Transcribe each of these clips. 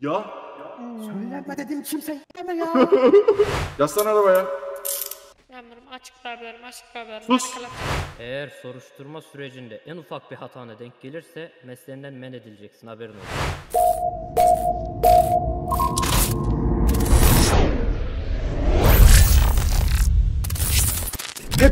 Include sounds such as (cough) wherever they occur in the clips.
Ya. Söyleme dedim kimse deme ya. (laughs) Yaslan arabaya. Memurum açık veriyorum, açık veriyorum. Sus! Eğer soruşturma sürecinde en ufak bir hatana denk gelirse mesleğinden men edileceksin haberin olsun.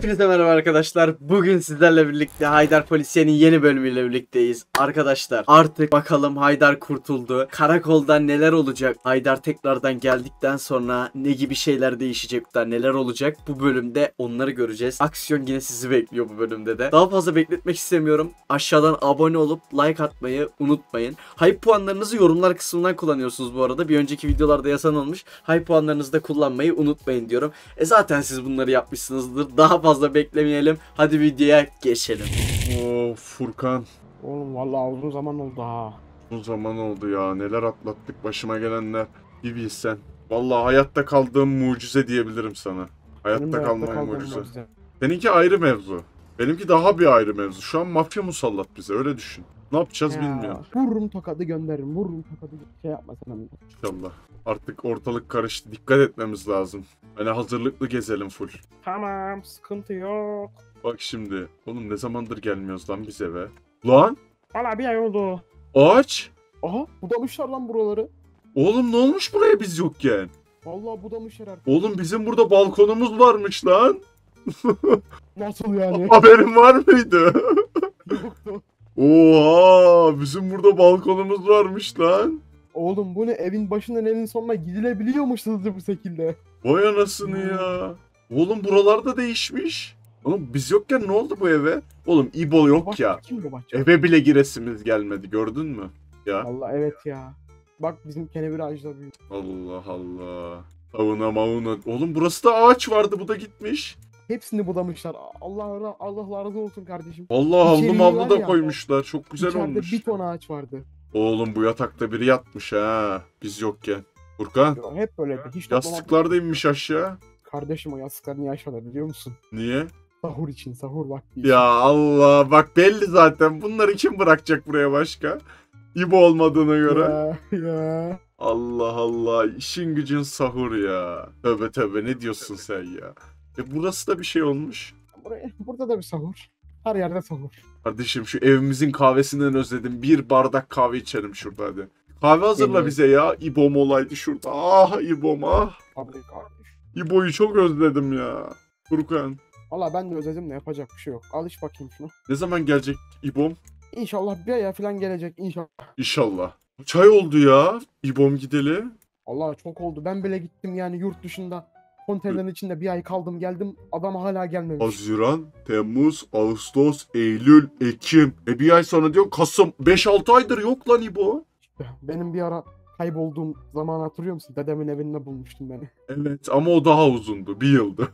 Hepinize merhaba arkadaşlar. Bugün sizlerle birlikte Haydar Polisiye'nin yeni bölümüyle birlikteyiz. Arkadaşlar artık bakalım Haydar kurtuldu. Karakolda neler olacak? Haydar tekrardan geldikten sonra ne gibi şeyler değişecek da neler olacak? Bu bölümde onları göreceğiz. Aksiyon yine sizi bekliyor bu bölümde de. Daha fazla bekletmek istemiyorum. Aşağıdan abone olup like atmayı unutmayın. Hype puanlarınızı yorumlar kısmından kullanıyorsunuz bu arada. Bir önceki videolarda yasan olmuş. Hype puanlarınızı da kullanmayı unutmayın diyorum. E zaten siz bunları yapmışsınızdır. Daha fazla beklemeyelim. Hadi videoya geçelim. Oo Furkan. Oğlum vallahi uzun zaman oldu ha. Bu zaman oldu ya. Neler atlattık başıma gelenler. Bir bilsen. Vallahi hayatta kaldığım mucize diyebilirim sana. Hayatta Benim kaldığım mucize. mucize. Seninki ayrı mevzu. Benimki daha bir ayrı mevzu. Şu an mafya musallat bize öyle düşün. Ne yapacağız Ya, bilmiyorum. Vururum tokadı gönderirim. Vururum tokadı şey yapma sen. İnşallah. Artık ortalık karıştı. Dikkat etmemiz lazım. Hani hazırlıklı gezelim full. Tamam sıkıntı yok. Bak şimdi. Oğlum ne zamandır gelmiyoruz lan biz eve. Lan! Valla bir ay oldu. Ağaç! Aha budamışlar lan buraları. Oğlum ne olmuş buraya biz yokken? Vallahi budamışlar artık. Oğlum bizim burada balkonumuz varmış lan. (laughs) Nasıl yani? Haberin var mıydı? (laughs) Yoktu. Oha! Bizim burada balkonumuz varmış lan. Oğlum bu ne evin başından evin sonuna gidilebiliyormuş hızlı bir şekilde. Vay anasını ya. Oğlum buralarda değişmiş. Oğlum biz yokken ne oldu bu eve? Oğlum İbo yok Bak, ya. Kim bu bahçe? Eve bile giresimiz gelmedi gördün mü? Ya. Valla evet ya. Bak bizim kenevirajda büyük. Allah Allah. Tavuna mavuna. Oğlum burası da ağaç vardı bu da gitmiş. Hepsini budamışlar. Allah Allah razı olsun kardeşim. Allah havlu mavlu da ya, koymuşlar. Çok güzel İçeride olmuş. bir ton ağaç vardı. Oğlum bu yatakta biri yatmış ha. Biz yokken. Furkan. Ya Hep böyleydi. Hiç toplamadık. Yastıklar da inmiş aşağı. Kardeşim o yastıklar niye aşağıda biliyor musun? Niye? Sahur için, sahur vakti için. Ya Allah bak belli zaten. Bunları kim bırakacak buraya başka? İbo olmadığına göre. Ya, ya. Allah Allah. işin gücün sahur ya. Tövbe tövbe ne diyorsun sen ya? E burası da bir şey olmuş. Buraya, burada da bir sahur. Her yerde sahur. Kardeşim şu evimizin kahvesinden özledim. Bir bardak kahve içelim şurada hadi. Kahve hazırla Geliyor. bize ya. İbom olaydı şurada. Ah İbom ah. Tabii kardeş. İbo'yu çok özledim ya. Furkan. Valla ben de özledim de yapacak bir şey yok. Alış bakayım şunu. Ne zaman gelecek İbom? İnşallah bir aya falan gelecek inşallah. İnşallah. Çay oldu ya. İbom gideli. Allah çok oldu. Ben bile gittim yani yurt dışında. Konteynerin içinde bir ay kaldım geldim. Adam hala gelmemiş. Haziran, Temmuz, Ağustos, Eylül, Ekim. E bir ay sonra diyor Kasım. 5-6 aydır yok lan İbo. Benim bir ara kaybolduğum zaman hatırlıyor musun? Dedemin evinde bulmuştum beni. Evet ama o daha uzundu. Bir yıldı.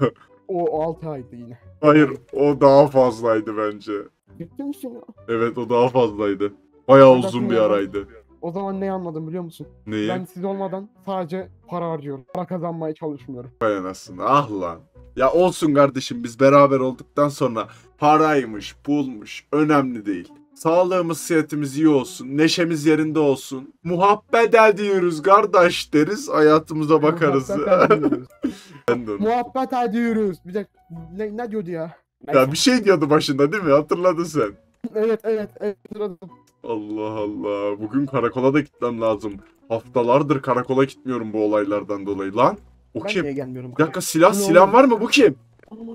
O, o 6 aydı yine. Hayır o daha fazlaydı bence. Ciddi misin ya? Evet o daha fazlaydı. Bayağı uzun bir araydı. O zaman neyi anladım biliyor musun? Neyi? Ben siz olmadan sadece para harcıyorum. Para kazanmaya çalışmıyorum. Vay anasını. Ah lan. Ya olsun kardeşim biz beraber olduktan sonra paraymış, pulmuş önemli değil. Sağlığımız, sıhhatimiz iyi olsun, neşemiz yerinde olsun. Muhabbet ediyoruz kardeş deriz, hayatımıza bakarız. (laughs) Muhabbet Muhabbet ediyoruz. Bir de ne, ne diyordu ya? Ya bir şey diyordu başında değil mi? Hatırladın sen. Evet evet evet. hatırladım. Allah Allah. Bugün karakola da gitmem lazım. Haftalardır karakola gitmiyorum bu olaylardan dolayı. Lan o Ben kim? niye gelmiyorum? Bir dakika silah silah var mı? Bu kim? Lan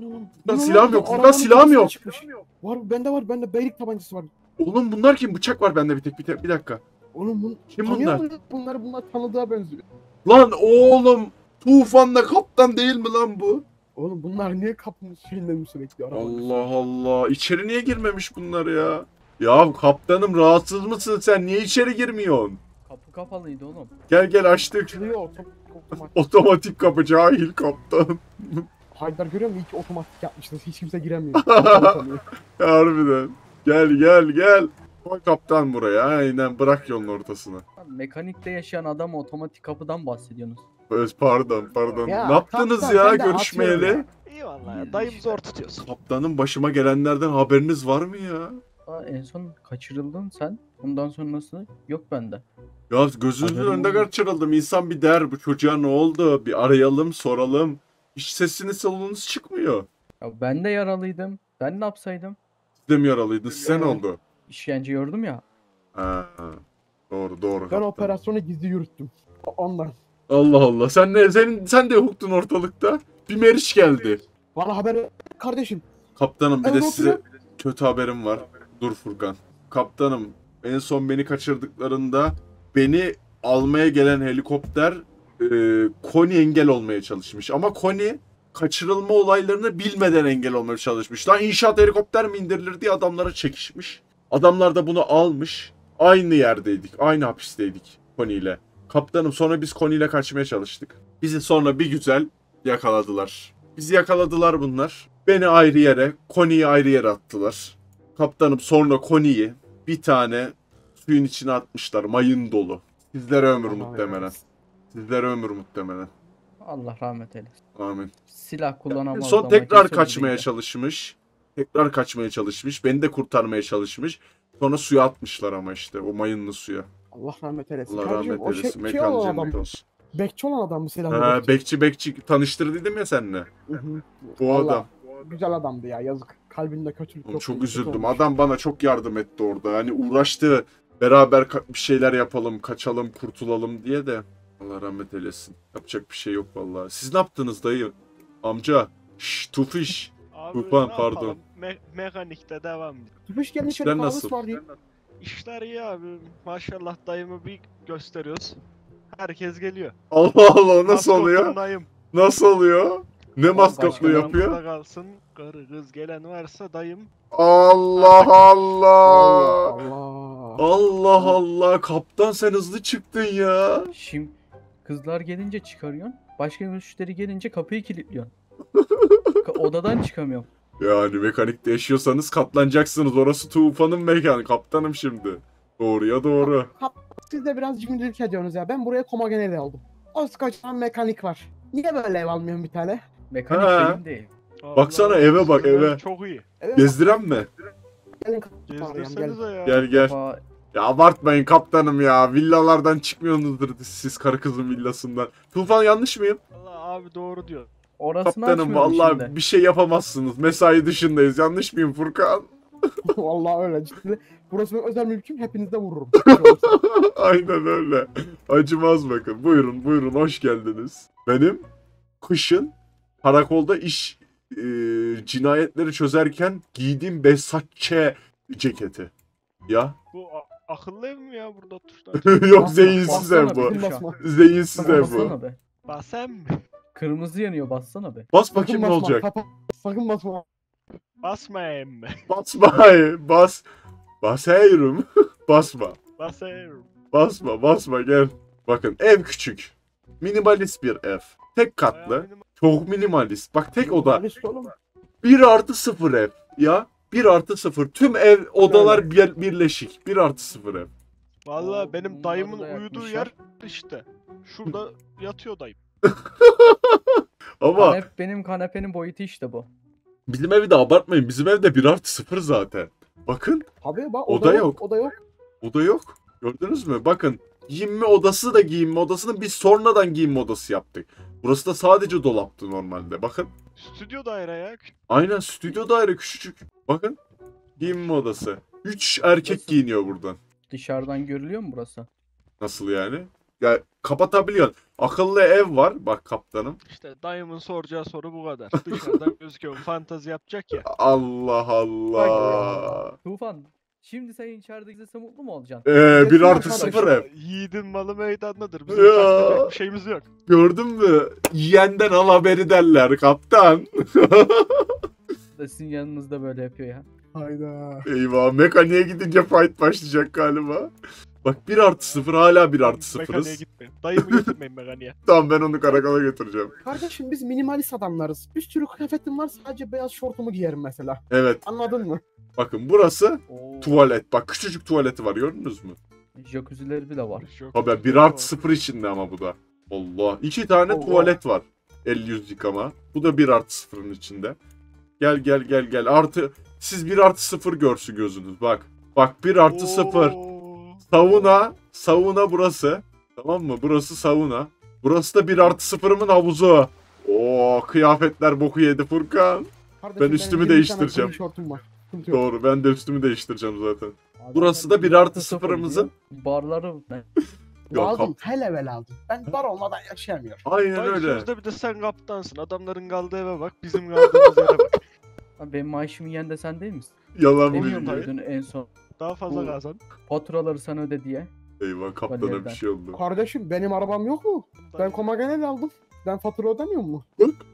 Bu ne silahım lan? yok, Arabanın silahım kapısına yok. Var bende var bende beylik tabancası var. Oğlum bunlar kim? Bıçak var bende bir tek bir, tek, bir dakika. Oğlum bun, Kim bunlar? Bunlar bunlar tanıdığa benziyor. Lan oğlum Tufan'la kaptan değil mi lan bu? Oğlum bunlar niye kapının şeyinde mi sürekli? Allah Allah. İçeri niye girmemiş bunlar ya? Ya kaptanım rahatsız mısın sen? Niye içeri girmiyorsun? Kapı kapalıydı oğlum. Gel gel açtık. Açılıyor otom- otomatik. Otomatik kapı cahil kaptan. Haydar görüyor musun? Hiç otomatik yapmışlar. Hiç kimse giremiyor. (laughs) Harbiden. Gel gel gel. Koy kaptan buraya. Aynen bırak yolun ortasına. Abi Mekanikte yaşayan adam otomatik kapıdan bahsediyorsunuz. Öz pardon pardon. Ya, ne yaptınız kaptan, ya de görüşmeyeli? atıyorsun İyi vallahi dayım zor tutuyorsun. Kaptanın başıma gelenlerden haberiniz var mı ya? Aa, en son kaçırıldın sen. Ondan sonrası yok bende. Ya gözünüzün Haberim önünde kaçırıldım. İnsan bir der bu çocuğa ne oldu? Bir arayalım soralım. Hiç sesiniz solunuz çıkmıyor. Ya ben de yaralıydım. Ben ne yapsaydım? Siz de mi yaralıydın? Size ne Evet. oldu? İşkence gördüm ya. Ha, doğru doğru. Ben kaptan. operasyonu gizli yürüttüm. O- Ondan. Allah Allah. Sen ne? Senin, sen de yoktun ortalıkta. Bir meriç geldi. Bana haber ver- kardeşim. Kaptanım bir de Evet, size oturuyor. kötü haberim var. Dur Furkan. Kaptanım en son beni kaçırdıklarında beni almaya gelen helikopter e, Connie engel olmaya çalışmış. Ama Connie kaçırılma olaylarını bilmeden engel olmaya çalışmış. Lan inşaat helikopter mi indirilir diye adamlara çekişmiş. Adamlar da bunu almış. Aynı yerdeydik. Aynı hapisteydik Connie ile. Kaptanım sonra biz Connie ile kaçmaya çalıştık. Bizi sonra bir güzel yakaladılar. Bizi yakaladılar bunlar. Beni ayrı yere, Connie'yi ayrı yere attılar. Kaptanım sonra Connie'yi bir tane suyun içine atmışlar. Mayın dolu. Sizlere ömür Allah muhtemelen. eylesin. Sizlere ömür muhtemelen. Allah rahmet eylesin. Amin. Silah kullanamaz. Son tekrar kaçmaya çalışmış. Tekrar kaçmaya çalışmış. Beni de kurtarmaya çalışmış. Sonra suya atmışlar ama işte o mayınlı suya. Allah rahmet eylesin. Allah Kardeşim, rahmet o şey, eylesin. şey Mekan olan cennet adam. olsun. Bekçi olan adam mı silahlı? Ha, bekçi? bekçi bekçi tanıştır dedim ya seninle. Hı hı. O Vallahi adam. Güzel adamdı ya yazık. Kalbinde kötülük yok. çok kötü üzüldüm. olmuş. Adam bana çok yardım etti orada. Hani uğraştı. Beraber bir şeyler yapalım, kaçalım, kurtulalım diye de. Allah rahmet eylesin. Yapacak bir şey yok vallahi. Siz ne yaptınız dayı? Amca. Şşş tufiş. Tufan, pardon. Me- mekanikte devam. Gelmiş İşler şöyle nasıl? kahvesi var diye. İşler iyi abi. Maşallah dayımı bir gösteriyoruz. Herkes geliyor. Allah Allah nasıl oluyor? Maskotundayım. Nasıl oluyor? Ne maskotlu yapıyor? Kalsın. Karı kız gelen varsa dayım. Allah Allah. Allah. Allah Allah. Kaptan sen hızlı çıktın ya. Şimdi kızlar gelince çıkarıyorsun. Başka müşteri gelince kapıyı kilitliyorsun. Ka- (laughs) Odadan çıkamıyorum. Yani mekanikte yaşıyorsanız katlanacaksınız. Orası Tufan'ın mekanı. Kaptanım şimdi. Doğruya doğru. Siz de biraz cimrilik ediyorsunuz ya. Ben buraya koma geneli aldım. Koskocaman mekanik var. Niye böyle ev almıyorsun bir tane? Mekanik Ha. benim değil. Baksana Allah, eve bak, eve. Çok iyi. Evet, Gezdiren mi? gelin gelin. Gezdirsenize ya. Gel gel. Ya abartmayın kaptanım ya. Villalardan çıkmıyorsunuzdur siz karı kızın villasından. Tufan yanlış mıyım? Allah abi doğru diyor. Orasını Kaptanım açmıyorum vallahi şimdi. bir şey yapamazsınız. Mesai dışındayız. Yanlış mıyım Furkan? (laughs) Vallahi öyle ciddi. Burası benim özel mülküm. Hepinize vururum. (laughs) Aynen öyle. Acımaz bakın. Buyurun buyurun hoş geldiniz. Benim kışın karakolda iş e, cinayetleri çözerken giydiğim Besatçe ceketi. Ya. Bu a- akıllı ev mi ya burada oturuşlar? (laughs) Yok zeyinsiz ev bu. Zeyinsiz ev bu. Basem mi? Kırmızı yanıyor bassana be. Bas bakayım ne olacak. Sakın basma. Basmayayım mı? Basma. (laughs) Bas. Basıyorum. (laughs) Basma. Basayım. Basma basma gel. Bakın ev küçük. Minimalist bir ev. Tek katlı. Çok minimalist. Bak tek oda. Minimalist oğlum. 1 artı 0 ev. Ya 1 artı 0. Tüm ev odalar bir, birleşik. 1 artı 0 ev. Vallahi Oo, benim dayımın da uyuduğu yer işte. Şurada (laughs) yatıyor dayım. Ama Kanep, benim kanepenin boyutu işte bu. bizim evi de abartmayın. Bizim evde 1 artı 0 zaten. Bakın Abi bak Oda oda, yok. yok. Oda yok. oda yok. Gördünüz mü? Bakın giyinme odası da giyinme odasını biz sonradan giyinme odası yaptık. Burası da sadece dolaptı normalde. Bakın. Stüdyo daire ya. Aynen stüdyo daire küçücük. Bakın. Giyinme odası. 3 erkek Nasıl? giyiniyor buradan. Dışarıdan görülüyor mu burası? Nasıl yani? Ya kapatabiliyorsun. Akıllı ev var. Bak kaptanım. İşte dayımın soracağı soru bu kadar. Dışarıdan (laughs) gözüküyor. Fantazi yapacak ya. Allah Allah. Tufan, şimdi sen içeride izlese mutlu mu olacaksın? Ee, bir Kesin artı arkadaş. sıfır ev. Yiğidin malı meydandadır. Bizim Ya. bir şeyimiz yok. Gördün mü? Yiyenden al haberi derler kaptan. Da (laughs) sizin yanınızda böyle yapıyor ya. Hayda. Eyvah mekaniğe gidince fight başlayacak galiba. Bak 1 artı 0 hala 1 artı Mekaniğe 0'ız. gitmeyin. Dayımı getirmeyin mekaniğe. (laughs) Tamam ben onu karakola götüreceğim. Kardeşim biz minimalist adamlarız. Bir sürü kıyafetim var sadece beyaz şortumu giyerim mesela. Evet Anladın mı? bakın burası Oo, tuvalet. Bak küçücük tuvaleti var gördünüz mü? jacuzzileri bile var. Abi 1 artı 0 içinde ama bu da. Allah. iki tane Allah. tuvalet var. El yüz yıkama. Bu da 1 artı 0'ın içinde. Gel gel gel gel. Artı Siz 1 artı 0 görsün gözünüz bak. Bak 1 artı 0. Oo. Sauna. Sauna burası. Tamam mı? Burası sauna. Burası da 1 artı 0'ımın havuzu. Oo kıyafetler boku yedi Furkan. Kardeşim, Ben benim üstümü 20 tane değiştireceğim. kuru şortum var. Sıkıntı yok. Doğru ben de üstümü değiştireceğim zaten. Abi Burası da bir artı artı sıfır sıfırımızın- diyor. Barları ben (laughs) Yok, aldım. kap- Her level aldım. Ben bar olmadan yaşayamıyorum. Aynen Dayı öyle. sözde bir de sen kaptansın. Adamların kaldığı eve bak. Bizim kaldığımız yere bak. Abi benim maaşımı yiyen de sen değil misin? Yalan Demiyor bilgi. muydun en son? Daha fazla Bu- kazan. Faturaları sen öde diye. Eyvah kaptana bir şey oldu. Kardeşim benim arabam yok mu? Ben Komagenel aldım. Ben fatura ödemiyor mu?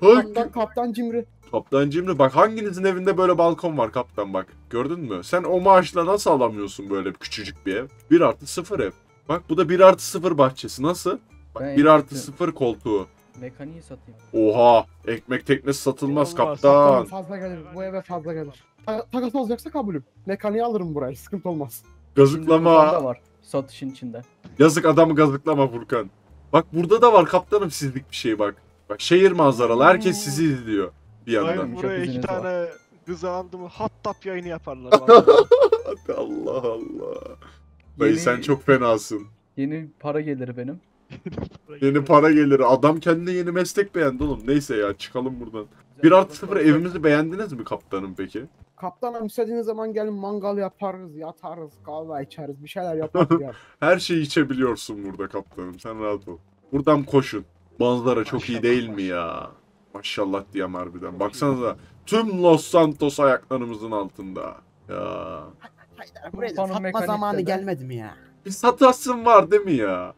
Hangi? Kaptan, kaptan Cimri. Kaptan Cimri bak hanginizin evinde böyle balkon var kaptan bak. Gördün mü? Sen o maaşla nasıl alamıyorsun böyle küçücük bir ev? 1 artı 0 ev. Bak bu da 1 artı 0 bahçesi nasıl? Bak Ben 1 artı yaptım. 0 koltuğu. Mekaniği satayım. Oha ekmek teknesi satılmaz Olmaz. kaptan. Tamam fazla gelir. Bu eve fazla gelir. Ta- takas olacaksa kabulüm. Mekaniği alırım burayı. Sıkıntı olmaz. Şimdi Gazıklama. Var satışın içinde. Yazık adamı gazıklama Furkan. Bak burada da var kaptanım sizlik bir şey bak. Bak şehir manzaralı herkes sizi izliyor bir yandan. Dayı buraya iki var. tane kızı aldı mı hot tap yayını yaparlar. vallahi. (laughs) Allah Allah. Dayı Yeni- sen çok fenasın. Yeni para gelir benim. Yeni para gelir. Adam kendine yeni meslek beğendi oğlum. Neyse ya çıkalım buradan. 1 artı 0 evimizi beğendiniz mi kaptanım peki? Kaptanım istediğiniz zaman gelin mangal yaparız, yatarız, kahve içeriz, bir şeyler yaparız ya. (laughs) Her şeyi içebiliyorsun burada kaptanım. Sen rahat ol. Buradan koşun. Manzara çok iyi Maşallah, değil mi ya? Maşallah diyem harbiden. Baksanıza tüm Los Santos ayaklarımızın altında. Ya. Hayır, buraya da mekanikte zamanı de- gelmedi mi ya? Bir satasın var değil mi ya?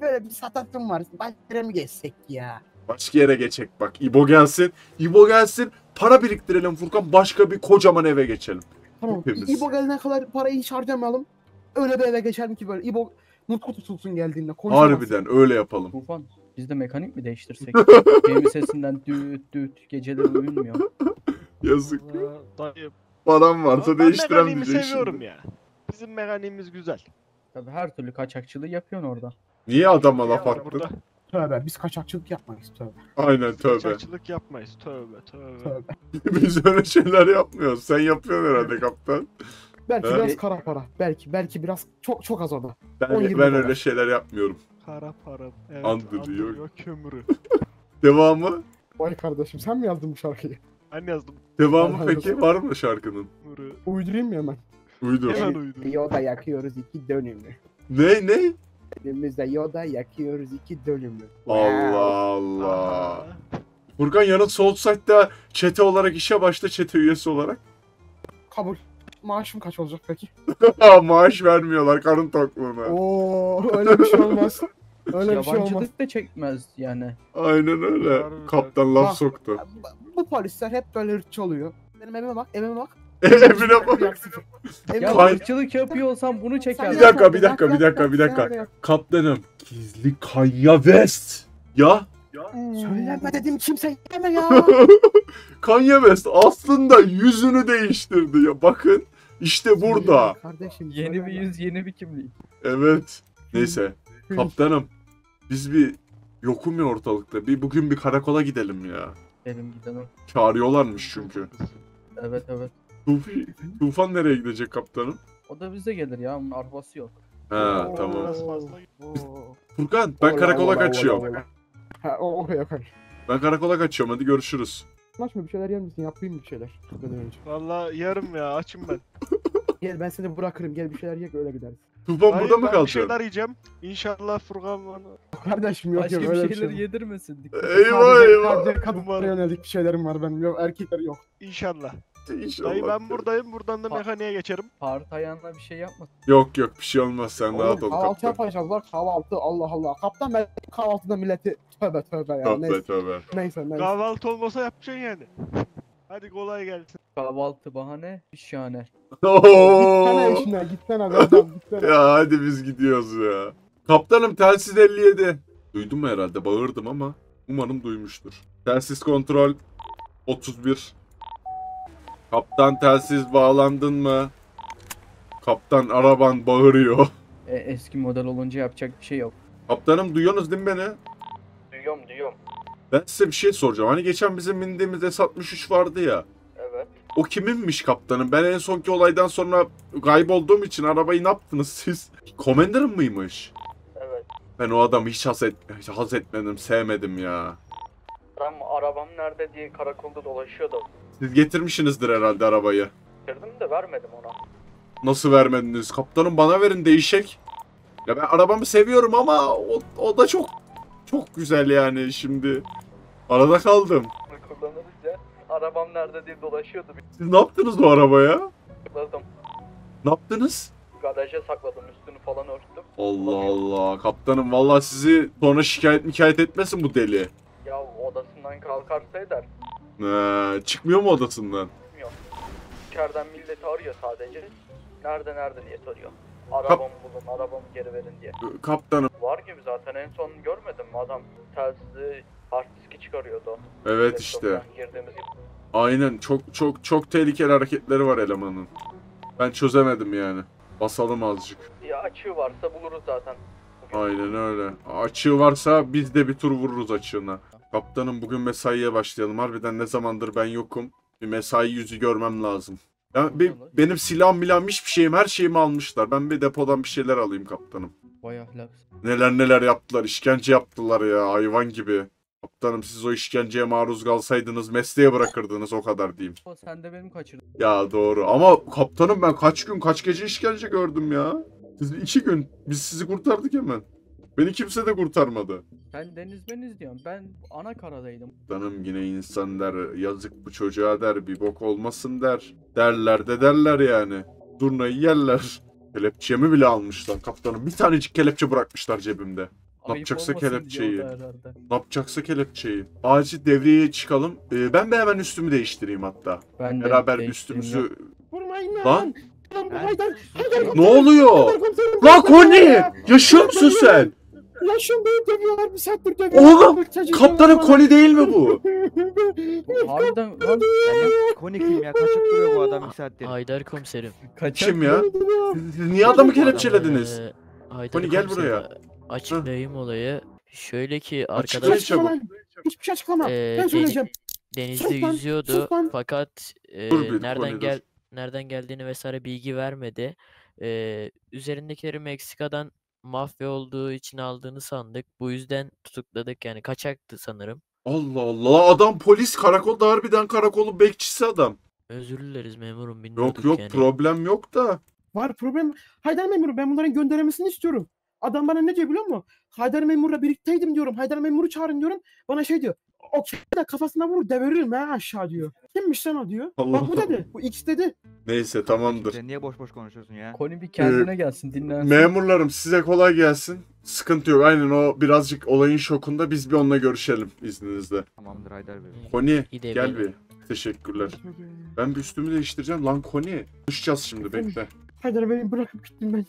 Böyle bir satatım var. Başka mı geçsek ya? Başka yere geçecek bak. İbo gelsin. İbo gelsin. Para biriktirelim Furkan. Başka bir kocaman eve geçelim. Tamam. Hepimiz. İbo gelene kadar parayı hiç harcamayalım. Öyle bir eve geçelim ki böyle İbo mutlu tutulsun geldiğinde. konuşamaz. Harbiden öyle yapalım. Tufan biz de mekanik mi değiştirsek? (laughs) Gemi sesinden düt düt geceleri uyumuyor. (laughs) Yazık. Vallahi Dayı. Param varsa ben mekaniğimi diyecek seviyorum şimdi. ya. Bizim mekaniğimiz güzel. Tabii her türlü kaçakçılığı yapıyorsun orada. Niye adama laf attın? Tövbe biz kaçakçılık yapmayız tövbe. Aynen tövbe. kaçakçılık yapmayız. Tövbe tövbe. tövbe. (laughs) Biz öyle şeyler yapmıyoruz. Sen yapıyorsun herhalde kaptan. Belki Ha? biraz kara para. Belki belki biraz çok çok az o da. Ben, 10-20 ben dolar. öyle şeyler yapmıyorum. Kara para. Evet, Andırıyor. andırıyor kömürü. (laughs) Devamı? Vay kardeşim sen mi yazdın bu şarkıyı? Ben yazdım. Devamı Helal peki var mı şarkının? Kömürü. Uydurayım mı hemen? Uydur. Hemen uydu. Yoda yakıyoruz iki dönümü. Ne ne? Elimizde Yoda yakıyoruz iki dönümü. Allah Allah. Aha. Furkan yarın Soulside'da çete olarak işe başla çete üyesi olarak. Kabul. Maaşım kaç olacak peki? (laughs) Maaş vermiyorlar karın tokluğuna. Oo öyle bir şey olmaz. Öyle bir şey olmaz. Da çekmez yani. Aynen öyle. Kaptan laf soktu. Bu- Bu polisler hep böyle ırkçı oluyor. Benim evime bak, evime bak. Evine bak. Ya. Kay- ırkçılık yapıyor olsam bunu Sen çeker. Bir dakika, bir dakika, bir dakika, bir dakika. Kaptanım. Gizli Kanye West. Ya. Söyleme dedim kimse yeme ya. (laughs) Kanye West aslında yüzünü değiştirdi ya. Bakın. işte burada. Kardeşim. Yeni bir yüz, yeni bir kimlik. Evet. Neyse. (laughs) Kaptanım. Biz bir yokum ya ortalıkta. Bir bugün bir karakola gidelim ya. Benim gidelim. Çağırıyorlarmış çünkü. Evet evet. Tufi, Tufan nereye gidecek kaptanım? O da bize gelir ya. Onun arabası yok. Ha Oo. tamam. Biraz fazla. Oo. Furkan ben Ola, karakola ola, ola, kaçıyorum. ola. Ha o o yok hayır. Ben karakola kaçıyorum hadi görüşürüz. Anlaşma bir şeyler yer misin? Yapayım bir şeyler. Gitmeden önce. Valla yarım ya açım ben. (laughs) Gel ben seni bırakırım. Gel bir şeyler ye öyle gideriz. Tufan Hayır, burada mı ben bir şeyler yiyeceğim. İnşallah Furkan bana. Kardeşim yok Başka yok bir öyle bir şeyleri şey. yok. yedirmesin. Dikkat. Eyvah Sadece, eyvah. sadece kadınlara yönelik bir şeylerim var benim. Yok erkekler yok. İnşallah. İnşallah. Dayı ben buradayım. Buradan da Ha. mekaniğe geçerim. Part ayağına bir şey yapmasın. Yok yok bir şey olmaz sen rahat ol kahvaltı kaptan. yapacağız var kahvaltı Allah Allah. Kaptan ben kahvaltıda milleti tövbe tövbe ya. Tövbe neyse, tövbe. neyse neyse. Kahvaltı olmasa yapacaksın yani. Hadi kolay gelsin. Kahvaltı bahane, iş şahane. Gitsene Oo. işine gitsene vereceğim gitsene. Ya hadi biz gidiyoruz ya. Kaptanım telsiz 57. Duydun mu herhalde bağırdım ama umarım duymuştur. Telsiz kontrol 31. Kaptan telsiz bağlandın mı? Kaptan araban bağırıyor. (laughs) E, eski model olunca yapacak bir şey yok. Kaptanım duyuyorsunuz değil mi beni? Duyuyorum duyuyorum. Ben size bir şey soracağım. Hani geçen bizim bindiğimiz S63 vardı ya. Evet. O kiminmiş kaptanım? Ben en sonki olaydan sonra kaybolduğum için arabayı ne yaptınız siz? Commander'ın mıymış? Evet. Ben o adamı hiç haz, et, hiç haz etmedim, sevmedim ya. Tam arabam nerede diye karakolda dolaşıyordu. Siz getirmişsinizdir herhalde arabayı. Girdim de vermedim ona. Nasıl vermediniz? Kaptanım bana verin değişik. Ya ben arabamı seviyorum ama o, o da çok çok güzel yani şimdi. Arada kaldım. Kullanırız ya. Arabam nerede diye dolaşıyordu. Siz ne yaptınız o arabaya? Sakladım. Ne yaptınız? Garaja sakladım. Üstünü falan örttüm. Allah Allah. Kaptanım vallahi sizi sonra şikayet mikayet etmesin bu deli. Ya odasından kalkarsa eder. Ee, çıkmıyor mu odasından? İçeriden milleti arıyor sadece. Nerede nerede diye soruyor. Arabamı bulun, arabamı geri verin diye. Ee, Kaptanım. Var gibi zaten en son görmedim mi? Adam telsizi hard diski çıkarıyordu. Evet işte. Girdiğimiz gibi. Aynen çok çok çok tehlikeli hareketleri var elemanın. Ben çözemedim yani. Basalım azıcık. Ya açığı varsa buluruz zaten. Aynen öyle. Açığı varsa biz de bir tur vururuz açığına. Kaptanım bugün mesaiye başlayalım. Harbiden ne zamandır ben yokum. Bir mesai yüzü görmem lazım. Ya be- benim silahım milahım hiçbir şeyim her şeyimi almışlar. Ben bir depodan bir şeyler alayım kaptanım. Vay ahlaksız. Neler neler yaptılar. işkence yaptılar ya hayvan gibi. Kaptanım siz o işkenceye maruz kalsaydınız mesleğe bırakırdınız o kadar diyeyim. O sen de benim kaçırdın. Ya doğru ama kaptanım ben kaç gün kaç gece işkence gördüm ya. Siz iki gün biz sizi kurtardık hemen. Beni kimse de kurtarmadı. Sen deniz beniz diyorsun. Ben ana karadaydım. Kaptanım yine insan der yazık bu çocuğa der bir bok olmasın der. Derler de derler yani. Zurnayı yerler. Kelepçemi bile almışlar kaptanım. Bir tanecik kelepçe bırakmışlar cebimde. Ayıp yapacaksa kelepçeyi. Ne yapacaksa kelepçeyi. Acil devreye çıkalım. Ee, ben de hemen üstümü değiştireyim hatta. Ben de Beraber üstümüzü... yok. Vurmayın lan. Lan ne oluyor? Lan Koni! Yaşıyor musun sen? Yaşım beni dövüyorlar bir saattir dövüyorlar. Oğlum, Kaptanım Koni değil mi bu? (laughs) Harbiden lan Koni kim ya? Kaçıp duruyor bu adam bir saattir. Haydar komiserim. kaçak Kim ya? Siz siz niye adamı kelepçelediniz? Ee, Haydar Koni gel buraya. Açıklayayım olayı. Şöyle ki Açıklayın arkadaş çabuk. Hiçbir şey açıklama. Ee, ben söyleyeceğim. denizde sus lan, yüzüyordu sus lan. fakat e, bir, nereden gel nereden geldiğini vesaire bilgi vermedi. Ee, üzerindekileri Meksika'dan mafya olduğu için aldığını sandık. Bu yüzden tutukladık yani kaçaktı sanırım. Allah Allah adam polis karakolda harbiden karakolun bekçisi adam. Özür dileriz memurum Yok bilmiyorduk yok yani. problem yok da. Var problem. Haydar memuru ben bunların göndermesini istiyorum. Adam bana ne diyor biliyor musun? Haydar memurla birlikteydim diyorum. Haydar memuru çağırın diyorum. Bana şey diyor. O de kafasına vurur deviririm ha aşağı diyor. Kimmiş lan o diyor. Allah Bak bu dedi. Bu X dedi. Neyse tamamdır. Sen niye boş boş konuşuyorsun ya? Koni bir kendine gelsin dinlensin. Memurlarım size kolay gelsin. Sıkıntı yok. Aynen o birazcık olayın şokunda biz bir onunla görüşelim izninizle. Tamamdır Haydar Bey. Koni Gidelim. gel bir. Teşekkürler. Ben bir üstümü değiştireceğim. Lan Koni. Konuşacağız şimdi bekle. Haydar beni bırakıp gittim ben.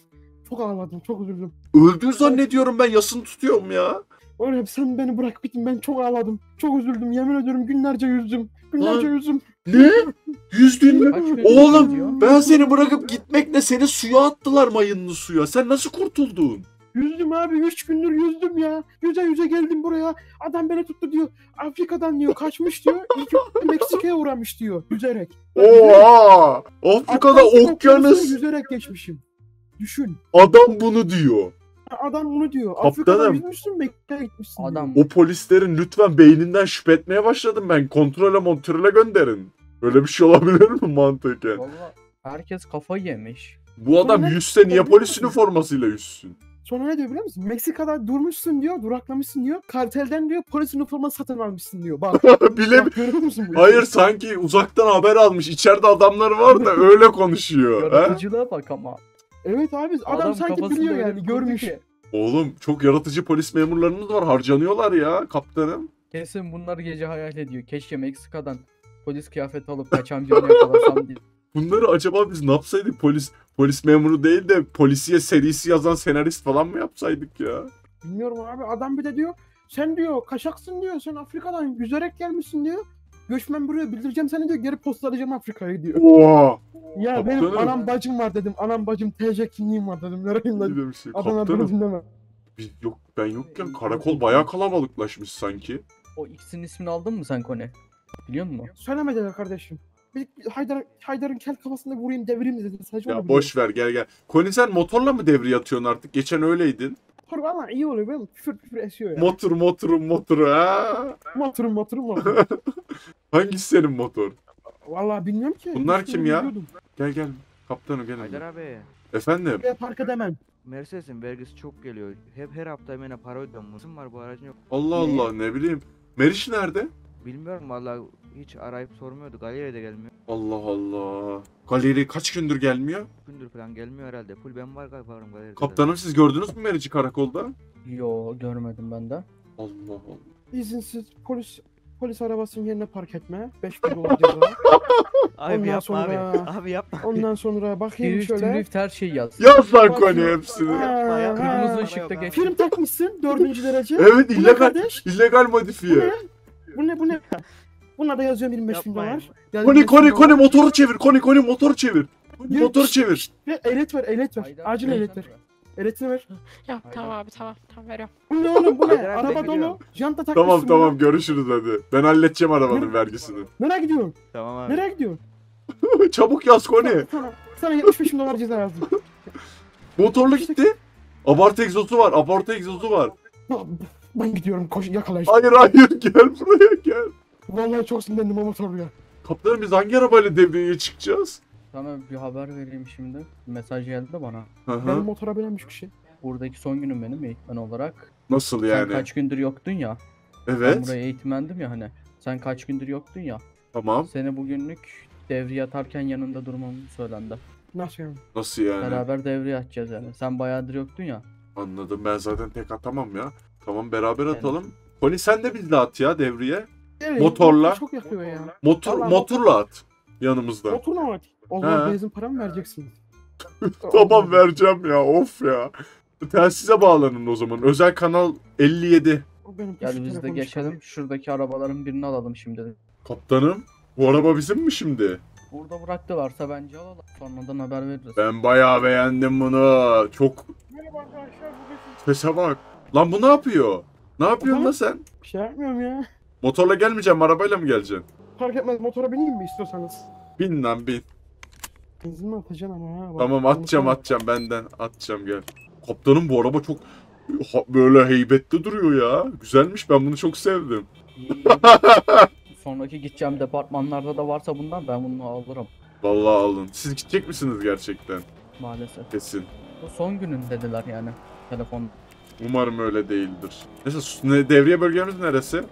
Çok ağladım. Çok üzüldüm. Öldüğü zannediyorum ben yasını tutuyorum ya. Oğlum sen beni bırakıp gittin. Ben çok ağladım. Çok üzüldüm. Yemin ediyorum günlerce yüzdüm. Günlerce Lan. yüzdüm. Ne? Yüzdün mü? Oğlum ben seni bırakıp gitmekle seni suya attılar mayınlı suya. Sen nasıl kurtuldun? Yüzdüm abi. Üç gündür yüzdüm ya. Yüze yüze geldim buraya. Adam beni tuttu diyor. Afrika'dan diyor kaçmış diyor. İlk (laughs) Meksika'ya uğramış diyor. Yüzerek. Ben yüzerek- Oha! Afrika'da Atlantik okyanus. Yüzerek geçmişim. Düşün. Adam bunu diyor. Adam bunu diyor. Kaptanım. Afrika'dan yüzmüşsün gitmişsin. Adam O polislerin lütfen beyninden şüphe etmeye başladım ben. Kontrole montörle gönderin. Böyle bir şey olabilir mi mantıken? valla herkes kafayı yemiş. Bu adam Sonra- yüzse niye polis üniformasıyla yüzsün? Sonra ne diyor biliyor musun? Meksika'da durmuşsun diyor, duraklamışsın diyor. Kartelden diyor polis üniforması satın almışsın diyor. Bak. (laughs) Bile bak görüyor musun bu? Hayır sanki uzaktan haber almış. İçeride adamlar var da (laughs) öyle konuşuyor. Yaratıcılığa bak ama. Evet abi adam, sanki kafasında biliyor yani görmüş. ki, Oğlum çok yaratıcı polis memurlarımız var. Harcanıyorlar ya kaptanım. Kesin bunlar gece hayal ediyor. Keşke Meksika'dan polis kıyafeti alıp kaçan birini yakalasam diye. (laughs) Bunları acaba biz ne yapsaydık? Polis polis memuru değil de polisiye serisi yazan senarist falan mı yapsaydık ya? Bilmiyorum abi adam bir de diyor sen diyor kaşaksın diyor sen Afrika'dan yüzerek gelmişsin diyor. Göçmen buraya bildireceğim seni diyor geri postalayacağım Afrika'yı diyor. Oha! Ya benim Kaptanım. anam bacım var dedim. Anam bacım TC kimliğim var dedim. Nereyim Ne dedim. Adana Kaptanım dinleme. biz yok ben yokken karakol bayağı kalabalıklaşmış sanki. O X'in ismini aldın mı sen Kone? Biliyor musun? Söylemediler kardeşim. bir Haydar, Haydar'ın kel kafasına vurayım devireyim dedim. Sadece Ya boş ver gel gel. Koni sen motorla mı devriye atıyorsun artık? Geçen öyleydin. Motor valla iyi oluyor. Benim küfür küfür esiyor ya. Motor motorum motoru ha. Motorum motorum motorum. (laughs) Hangisi senin motor? Valla bilmiyorum ki. Bunlar kim ya? biliyordum. Gel gel. Kaptanım gel. Haydar abi. Efendim. Buraya park edemem. Mercedes'in vergisi çok geliyor. Hep her hafta yine para ödüyorum. Musun var bu aracın yok. Allah Ne? Allah ne bileyim. Meriç nerede? Bilmiyorum vallahi hiç arayıp sormuyordu. Galeriye de gelmiyor. Allah Allah. Galeri kaç gündür gelmiyor? Gündür falan gelmiyor herhalde. Full ben var galiba varım galeride. de. Kaptanım siz gördünüz mü Meriç'i karakolda? Yo görmedim ben de. Allah Allah. İzinsiz polis polis arabasının yerine park etme. 5000 dolar ceza. Abi Ondan yapma sonra- abi. Abi yapma. Ondan sonra bakayım Drift şöyle. drift her şeyi yaz. Yaz lan ya. hepsini. Ha, ha. Kırmızı ışıkta geç. Film takmışsın dördüncü derece. Evet Bu illegal, kardeş? illegal Bu modifiye. ne? Bu ne bu ne? Buna da yazıyorum 25 bin dolar. Koni 25 bin Koni. Koni motoru çevir. Koni Koni motoru çevir. Koni motoru çevir. Ve ehliyet ver, ehliyet ver. Acil ehliyet ver. ver. Ehliyetini ver. Ya tamam abi tamam tamam veriyorum. Bu ne oğlum bu ne? Araba dolu. Janta takmışsın. Tamam tamam görüşürüz hadi. Ben halledeceğim arabanın vergisini. Nereye gidiyorsun? Tamam abi. Nereye gidiyorsun? (laughs) Çabuk yaz Koni. Sana, sana 75 bin dolar ceza yazdım. (laughs) Motorlu gitti. Abartı egzozu var. Abartı egzozu var. Ben gidiyorum koş yakalayacağım. Hayır hayır gel buraya gel. Vallahi çok sinirlendim o motorluya. Kaptanım biz hangi arabayla devreye çıkacağız? Sana bir haber vereyim şimdi. Mesaj geldi de bana. Hı Benim hı. motora bilenmiş bir şey. Buradaki son günüm benim eğitmen olarak. Nasıl Sen yani? kaç gündür yoktun ya. Ben Evet. buraya eğitmendim ya hani. Sen kaç gündür yoktun ya. Tamam. Seni bugünlük devriye atarken yanında durmam söylendi. Nasıl yani? Nasıl yani? Beraber devriye atacağız yani. Sen bayağıdır yoktun ya. Anladım. Ben zaten tek atamam ya. Tamam beraber atalım. Koni sen de bizle at ya devriye. Evet, Motorla. motor Çok yakıyor ya. Motor Vallahi motorla at yanımızda. Motorla mı? O zaman He. benzin para mı vereceksin? (laughs) Tamam vereceğim ya. Of ya. Telsize bağlanın o zaman. Özel kanal 57. O benim Gel biz de geçelim. çıkardı. Şuradaki arabaların birini alalım şimdi. Kaptanım. Bu araba bizim mi şimdi? Burada bıraktılarsa bence alalım. Sonradan haber veririz. Ben bayağı beğendim bunu. Çok Merhaba arkadaşlar sese bak. Lan bu ne yapıyor? Ne yapıyorsun lan sen? Bir şey yapmıyorum ya. Motorla gelmeyeceğim, arabayla mı geleceksin? Fark etmez motora bineyim mi istiyorsanız? Bin lan bin. Benzin mi atacaksın ama ha? Bak, Tamam atacağım unutma. atacağım benden atacağım gel. Kaptanım bu araba çok ha- böyle heybetli duruyor ya. Güzelmiş ben bunu çok sevdim. (laughs) Sonraki gideceğim departmanlarda da varsa bundan ben bunu alırım. Vallahi alın. Siz gidecek misiniz gerçekten? Maalesef. Kesin. Bu son günün dediler yani. Telefon. Umarım öyle değildir. Neyse ne, devriye bölgemiz neresi?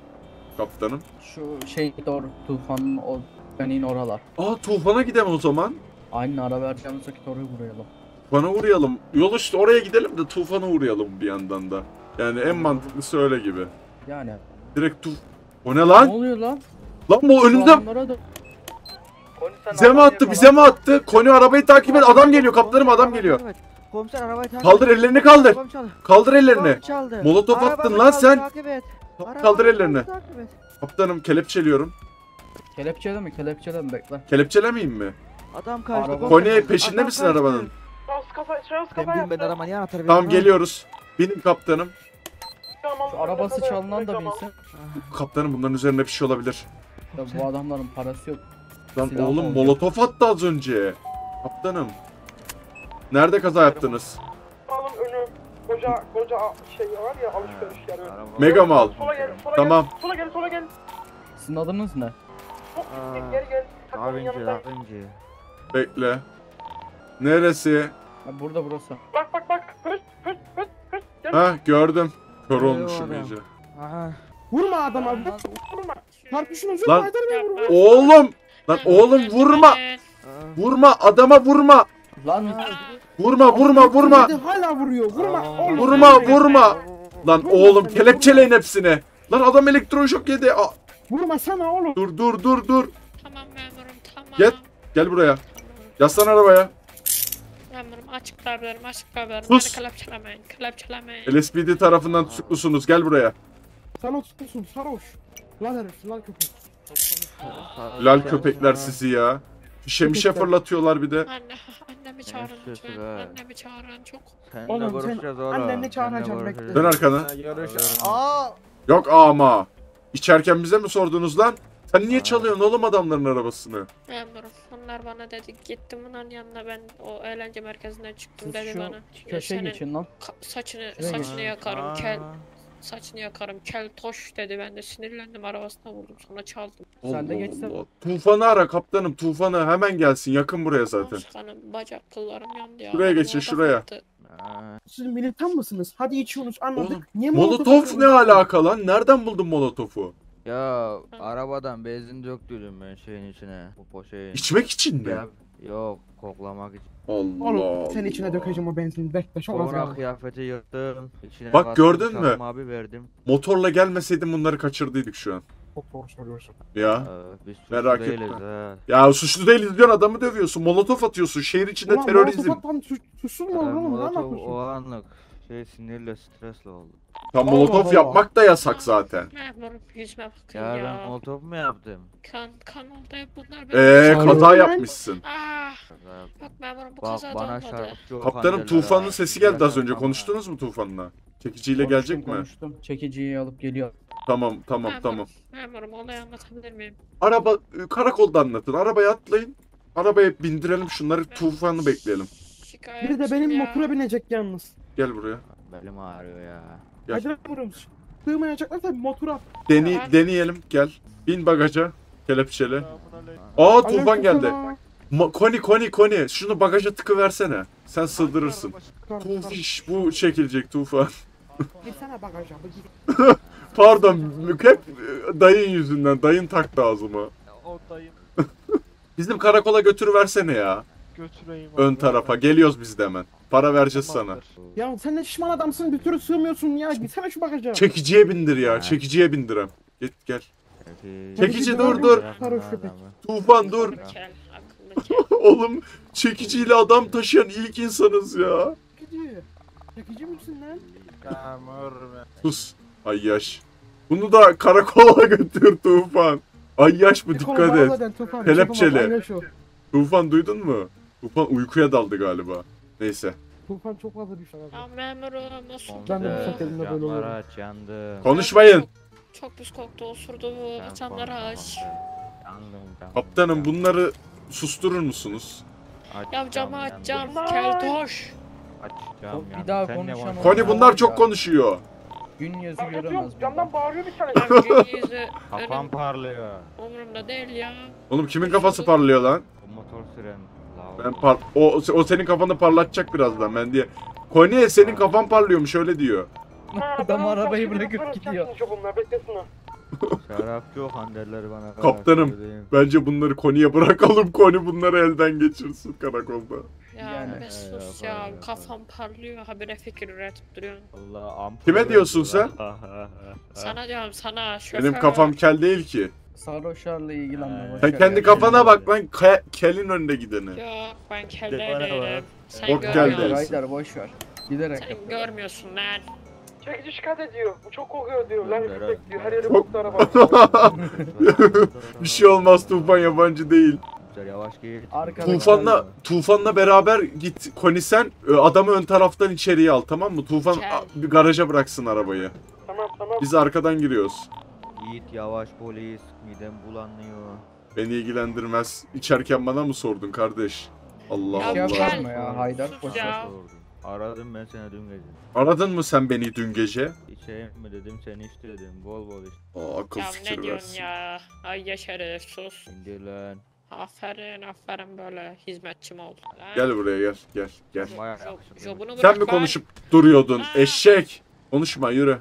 Kaptanım. Şu şey doğru tufanın o benim oralar. Aa Tufan'a gidelim o zaman. Aynı ara vereceğimiz vakit oraya vurayalım. Tufan'a uğrayalım. Yol işte oraya gidelim de Tufan'a uğrayalım bir yandan da. Yani en mantıklısı öyle gibi. Yani. Direkt Tuf... O ne Ne lan? oluyor lan? Lan bu önümüzde Adamlara da- bize mi attı? Bize mi attı? Koni arabayı takip et. Adam geliyor kaptanım adam geliyor. Komiser arabayı takip Kaldır et. ellerini kaldır. Arabamı çaldı. Kaldır ellerini. Molotof attın lan sen. Et. Kaldır ellerini. çaldı, takip et. Kaptanım kelepçeliyorum. Kelepçele mi? Kelepçele mi? Bekle. Kelepçelemeyeyim mi? Adam kaçtı. Araba- peşinde Adam misin kaçtı. arabanın? Şans kafa, şans Ben kafa ben yaptı. arama niye anahtarı Tamam veriyorum, geliyoruz. Binin kaptanım. Şu arabası çalınan da bilsin. Kaptanım bunların üzerinde bir şey olabilir. Ya bu adamların parası yok. Lan Silah oğlum olacak. molotof attı az önce. Kaptanım. Nerede kaza yaptınız? Koca koca şey var ya alışveriş yeri. Mega Mall. Sola gel, sola Tamam. gel. Sola gel, sola gel. Sizin adınız ne? Çok geri gel. Takımın önce yanında. önce. Bekle. Neresi? Ha, burada burası. Bak bak bak. Hırs hırs hırs. Gel. Ha gördüm. Kör olmuşum iyice. Aha. Vurma adama. Vurma. Tartışın özür Lan- Haydar Bey vurma. Oğlum! Lan oğlum vurma! Vurma! Adama vurma! Lan Vurma vurma vurma! Hala vuruyor. Vurma. Oğlum. Vurma vurma! Lan oğlum kelepçeleyin hepsini. Lan adam elektroşok yedi. Aa, Vurma sana oğlum. dur dur dur dur. Tamam memurum tamam. Gel. Gel buraya. Yaslan arabaya. Memurum açıklayabilirim açıklayabilirim. Sus. Beni kelepçelemeyin kelepçelemeyin. LSPD tarafından tutuklusunuz. Gel buraya. Sana tutulsun sarhoş. Lan herif lan köpek. Lal köpekler sizi ya. Şişe mişe Köpekler. fırlatıyorlar bir de. Anne, annemi çağırın lütfen. Annemi çağırın çok. Seninle Oğlum, sen görüşeceğiz oğlum. seninle çağıracağım, bekle. görüşeceğiz. Dön arkana. Aa! Yok ama. İçerken bize mi sordunuz lan? Sen niye Aa. çalıyorsun oğlum adamların arabasını? Memurum onlar bana dedi gittim bunun yanına ben o eğlence merkezinden çıktım Siz dedi şu bana. köşeye Senin geçin lan. ka- saçını Şuraya saçını yakarım kel saçını yakarım kel toş dedi ben de sinirlendim arabasına vurdum sonra çaldım. Sen de Allah geçsen. Allah. Tufan'ı ara kaptanım. Tufan'ı hemen gelsin. Yakın buraya zaten. Başkanım bacak kıllarım yandı ya. Şuraya geçin, şuraya. Siz militan mısınız? Hadi içiyorsunuz anladık. Oğlum, Niye Molotof ne alaka lan? Nereden buldun molotofu? Ya arabadan benzin döktürdüm ben şeyin içine. Bu poşetin. İçmek için mi? Ya, yok koklamak için. Allah Oğlum senin içine Allah. dökeceğim o benzin. Bekle çok az Sonra kaldı. kıyafeti yırttım. İçine Bak, kattım, gördün mü? Abi verdim. Motorla gelmeseydin bunları kaçırdıydık şu an. Çok doğru söylüyorsun. Ya. Ee, biz suçlu Merak değiliz etme. ha. Ya suçlu değiliz diyorsun adamı dövüyorsun. Molotof atıyorsun. Şehir içinde Ulan terörizm. Molotov atan suç- suçsuz mu olur oğlum? Ne Molotov o anlık şey sinirle stresle oldu. Tam molotof yapmak da yasak zaten. Yüzme bakın Ya ya. ben molotov mu yaptım? Kan kan oldu hep bunlar Eee kaza yapmışsın. Ah, bak memurum bu Bak kaza da bana olmadı. şarkıcı Okan Kaptanım Tufan'ın ha. sesi geldi az önce. Konuştunuz mu Tufan'la? Çekiciyle Konuştum, gelecek mi? Konuştum. Çekiciyi alıp geliyor. Tamam tamam Memurum, tamam. Memurum olayı anlatabilir miyim? Araba e, karakolda anlatın. Arabaya atlayın. Arabaya bindirelim şunları. Tufan'ı bekleyelim. Şikayetçiyim Biri de benim ya. motora binecek yalnız. Gel buraya. Belim ağrıyor ya. Gel. Hadi memurum. Sığmayacaklarsa motora. Deni Ya. deneyelim. Gel. Bin bagaja. Kelepçeli. Aa Tufan geldi. Ma- Koni Koni Koni. Şunu bagaja tıkı versene. Sen sığdırırsın. Tufiş bu çekilecek Tufan. (laughs) Girsene bagaja. (laughs) Pardon hep dayın yüzünden. Dayın taktı ağzıma. O dayım (laughs) Bizim karakola götürüversene ya. götüreyim. Ön tarafa. Geliyoruz biz de hemen. Para vereceğiz sana. Ya sen ne şişman adamsın bir türlü sığmıyorsun ya. Girsene şu bagaja. Çekiciye bindir ya. Ha. Çekiciye bindirem. Git gel. Çekici, Çekici, dur, dur. Tufan dur. (laughs) Oğlum çekiciyle adam taşıyan ilk insanız ya. Çekici. Çekici misin lan? Sus. Ay yaş. Bunu da karakola (laughs) götür Tufan. Ay yaş mı Bir konu dikkat et. Tufan, Kelepçeli. Tufan duydun mu? Tufan uykuya daldı galiba. Neyse. Tufan çok fazla bir şey var. Ya memurum nasıl Ben de bu böyle oluyorum. aç yandı. Konuşmayın. Çok, çok pis koktu osurdu bu Sen aç. Yandım, yandım, Kaptanım yandım. bunları susturur musunuz? Aç Ya camı yandı. aç cam keltoş. Aç cam bir daha Sen ne konuşan konuşuyorsun? Koni bunlar çok konuşuyor. Gün yüzü Fark göremez Camdan bağırıyor bir tane. Yüzü (laughs) Kafam parlıyor. umurumda değil ya. Oğlum kimin kafası parlıyor lan? Motor süren. Ben par o, o senin kafanı parlatacak birazdan ben diye. Koni senin kafan parlıyormuş öyle diyor. Adam (laughs) arabayı bırakıp gidiyor. Bunlar beklesin ha. Şarapçı Okan derler bana. Kaptanım. Karakterliyim. Bence bunları Koni'ye bırakalım. Koni bunları elden geçirsin karakolda. Ya Yani. be sus Ee, ya yapar, kafam parlıyor habire fikir üretip duruyorsun. Allah ampul Kime diyorsun sen? (laughs) Sana diyorum sana şoför. Benim kafam kel değil ki. Sarhoşlarla ilgilenme. Ee, Sen kendi ya. kafana bak lan. Ke- kelin önünde gideni. Yok ben Bana kelle bak. değilim. Sen Bok görmüyorsun. Haydar boş ver. Giderek Sen görmüyorsun lan. Çekici şikayet ediyor. Bu çok kokuyor diyor. Lan diyor. Her yeri koktu araba. (laughs) Bir şey olmaz Tufan yabancı değil. Yavaş. Arkadaşlar- Tufan'la Tufan'la beraber git Koni sen e, adamı ön taraftan içeriye al tamam mı? Tufan bir garaja bıraksın arabayı. tamam tamam. Biz arkadan giriyoruz. Yiğit yavaş polis. Midem bulanıyor. Beni ilgilendirmez. İçerken bana mı sordun kardeş? Allah Ya Allah. gel. yapma ya Haydar Sus ya. ver. Sordum. Aradım ben seni dün gece. Aradın mı sen beni dün gece? İçeyim mi dedim sen iç dedim. Bol bol iç. Aa, akıl Ya fikir ne diyorsun versin. ya? Ay yaşarı sus. İndir lan. Aferin aferin böyle hizmetçim oldu. Lan. Gel buraya gel gel gel. Bayağı Jo- yakışıklı. Jobunu Sen mi lan. konuşup duruyordun? Eşek. Konuşma yürü.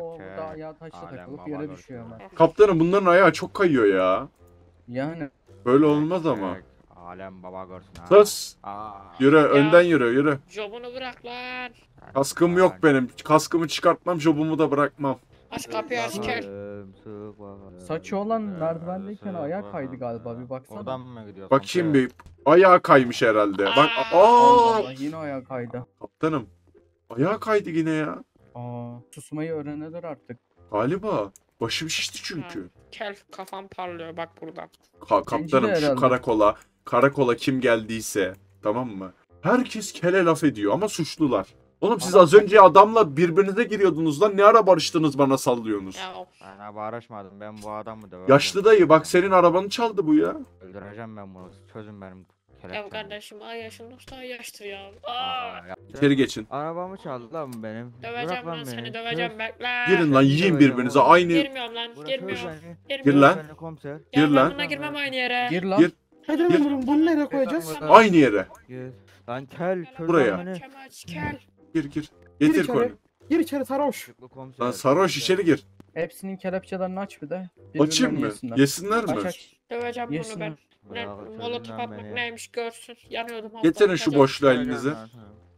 O da ayağı taşla Alem takılıp yere düşüyor hemen. Kaptanım bunların ayağı çok kayıyor ya. Yani Böyle olmaz ama. Alem baba görsün ha. Sus. Aa. Yürü önden yürü yürü. Jobunu bırak lan. Kaskım yok benim. Kaskımı çıkartmam, jobumu da bırakmam. Aç kapıyı aç gel. Saçı olan merdivendeyken sık ayağı kaydı galiba bir baksana. Oradan mı gidiyorsun? Bakayım bir. Ayağı kaymış herhalde. Bak Aa. Allah yine ayağı kaydı. kaptanım. Ayağı kaydı yine ya. Aa, susmayı öğrenirler artık. Galiba. Başım şişti çünkü. Kel kafam parlıyor bak buradan. Ka- kaptanım şu herhalde. karakola, karakola kim geldiyse tamam mı? Herkes kele laf ediyor ama suçlular. Oğlum siz az önce adamla birbirinize giriyordunuz lan. Ne ara barıştınız bana sallıyorsunuz? Ya of. Ben abi araşmadım. Ben bu adamı döverim. Yaşlı dayı bak senin arabanı çaldı bu ya. Öldüreceğim ben bunu. Çözün benim Ya kardeşim ay yaşında usta yaştır ya. Aa. İçeri geçin. Arabamı çaldı lan benim. Döveceğim Bırak lan beni. seni döveceğim bekle. Girin lan yiyin birbirinize aynı. Girmiyorum lan Bırak girmiyorum. beni. Gir Girmiyorum. lan. Beni komiser. Ya Gir ben lan. buna girmem aynı yere. Gir lan. Gir. Haydar Gir. memurum bunu nereye koyacağız? Aynı yere. Gir. Lan kel. çöz Buraya. lan beni. Kemal kel. Gir gir. Getir içeri. konu. Gir içeri sarhoş. Komiser. Lan sarhoş içeri gir. Hepsinin kelepçelerini aç bir de. Açayım birbirlerini mı? yesinler. Yesinler Aç mi? aç. Döveceğim bunu Yesinler. ben. Ne, molotof lan atmak neymiş görsün. Yanıyordum. az Getirin daha. şu boşluğu elinize. lan.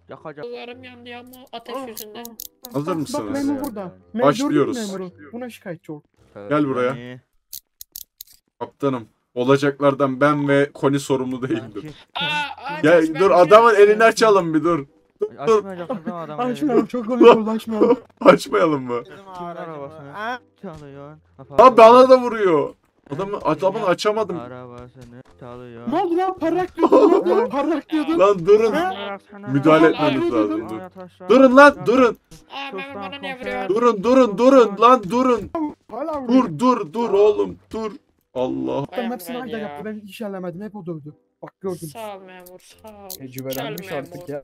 Yakacağım. Kollarım yandı ya bu ateş yüzünden. Hazır Bak mısınız? memur burada. Memur Başlıyoruz. gördün mü memuru. Buna şikayetçi ol. Gel buraya. Kaptanım. Olacaklardan ben ve Koni sorumlu değildir. Aa, aa, Gel dur adamın şey- elini açalım bir dur. Açmayacaksın lan adamı. Açmayalım (laughs) çok komik oldu açmayalım. Açmayalım mı? Kimin arabasını? Çalıyor. Abi bana da vuruyor. Adamı adamın açamadım. Arabasını çalıyor. Ne (laughs) oldu lan parrak diyordun ne oldu? Parrak diyordun. Lan durun. Ha? Müdahale etmeniz lazım dur. Durun lan durun. Durun durun durun lan durun. Dur dur dur oğlum dur. Allah. Ben hepsini ya. yaptı. Ben hiç ellemedim. Hep o dövdü. Bak gördüm. Sağ ol memur sağ ol. Tecrübelenmiş artık ya.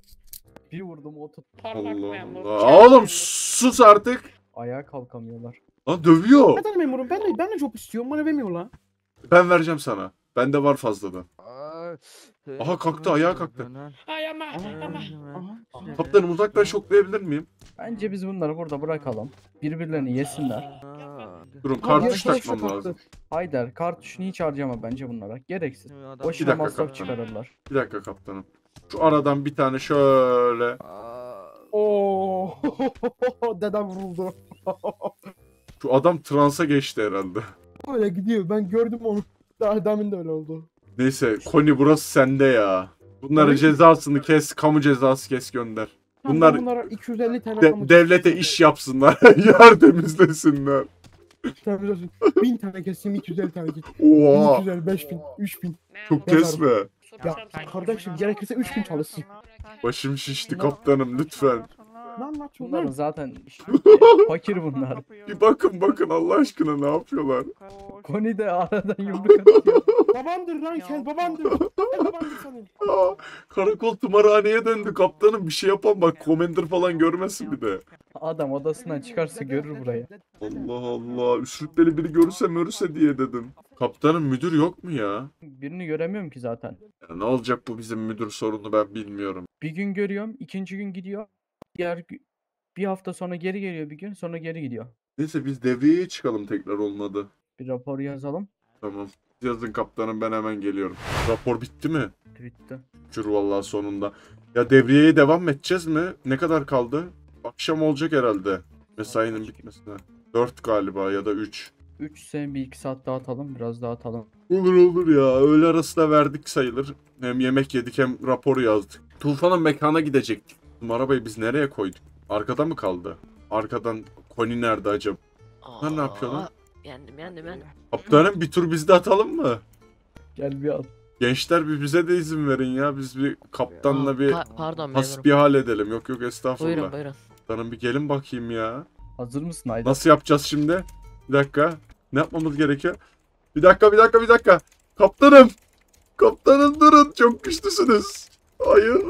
Bir vurdum o tut. Parlak Allah memur. Allah. Oğlum sus artık. Ayağa kalkamıyorlar. Lan dövüyor. Haydar memurum ben de ben de job istiyorum. Bana vermiyor lan. Ben vereceğim sana. Bende var fazladan. Aha, kalktı, ayağa kalktı. Ay ama. Kaptanım uzaktan şoklayabilir miyim? Bence biz bunları burada bırakalım. Birbirlerini yesinler. Durun kartuş yarışma takmam lazım. Haydar kartuşunu hiç harcama bence bunlara. Gereksiz. Bir Boşuna dakika masraf çıkarırlar. Bir dakika kaptanım. Şu aradan bir tane şöyle. Oo. (laughs) Dedem vuruldu. (laughs) Şu adam transa geçti herhalde. Öyle gidiyor. Ben gördüm onu. Daha demin de öyle oldu. Neyse Koni burası sende ya. Bunların cezasını kes, kamu cezası kes gönder. Bunlar Bunlar, bunlara 250 tane de- kamu devlete iş yapsınlar. (laughs) Yer temizlesinler. temizlesin. 1000 tane keseyim 250 tane git. Oha. 1250, 5000, 3000. Çok kesme. Ya kardeşim gerekirse 3000 çalışsın. Başım şişti kaptanım lütfen. Ne anlatıyorsun Bunların lan? zaten (laughs) fakir bunlar. Bir bakın bakın Allah aşkına ne yapıyorlar. Koni de aradan yumruk atıyor. (laughs) Babandır lan kel babandır. (laughs) Kel babandır senin. Aa, karakol tımarhaneye döndü kaptanım bir şey yapan bak commander falan görmesin bir de. Adam odasından çıkarsa görür burayı. Allah Allah üsrüpleri biri görürse mörürse diye dedim. Kaptanım müdür yok mu ya? Birini göremiyorum ki zaten. ya? Ne olacak bu bizim müdür sorunu ben bilmiyorum. Bir gün görüyorum, ikinci gün gidiyor. Diğer gü- bir hafta sonra geri geliyor bir gün, sonra geri gidiyor. Neyse biz devreye çıkalım tekrar olmadı. Bir rapor yazalım. Tamam. Yazın kaptanım ben hemen geliyorum. Rapor bitti mi? Bitti. Şükür vallahi sonunda. Ya devriyeye devam edeceğiz mi? Ne kadar kaldı? Akşam olacak herhalde. Mesainin bitmesine. 4 galiba ya da 3. 3 sen bir iki saat daha atalım, biraz daha atalım. Olur olur ya. Öğle arası da verdik sayılır. Hem yemek yedik hem raporu yazdık. Tufan'ın mekana gidecektik. Bu arabayı biz nereye koyduk? Arkada mı kaldı? Arkadan Koni nerede acaba? Bunlar ne yapıyor lan? Yendim yendim yendim. Kaptanım bir tur biz de atalım mı? Gel bir at. Gençler bir bize de izin verin ya. Biz bir kaptanla bir pa- pardon memurum. hasbihal edelim. Yok yok estağfurullah. Buyurun buyurun. Kaptanım bir gelin bakayım ya. Hazır mısın Haydar? Nasıl yapacağız şimdi? Bir dakika. Ne yapmamız gerekiyor? Bir dakika bir dakika bir dakika. Kaptanım. Kaptanım durun. Çok güçlüsünüz. Hayır.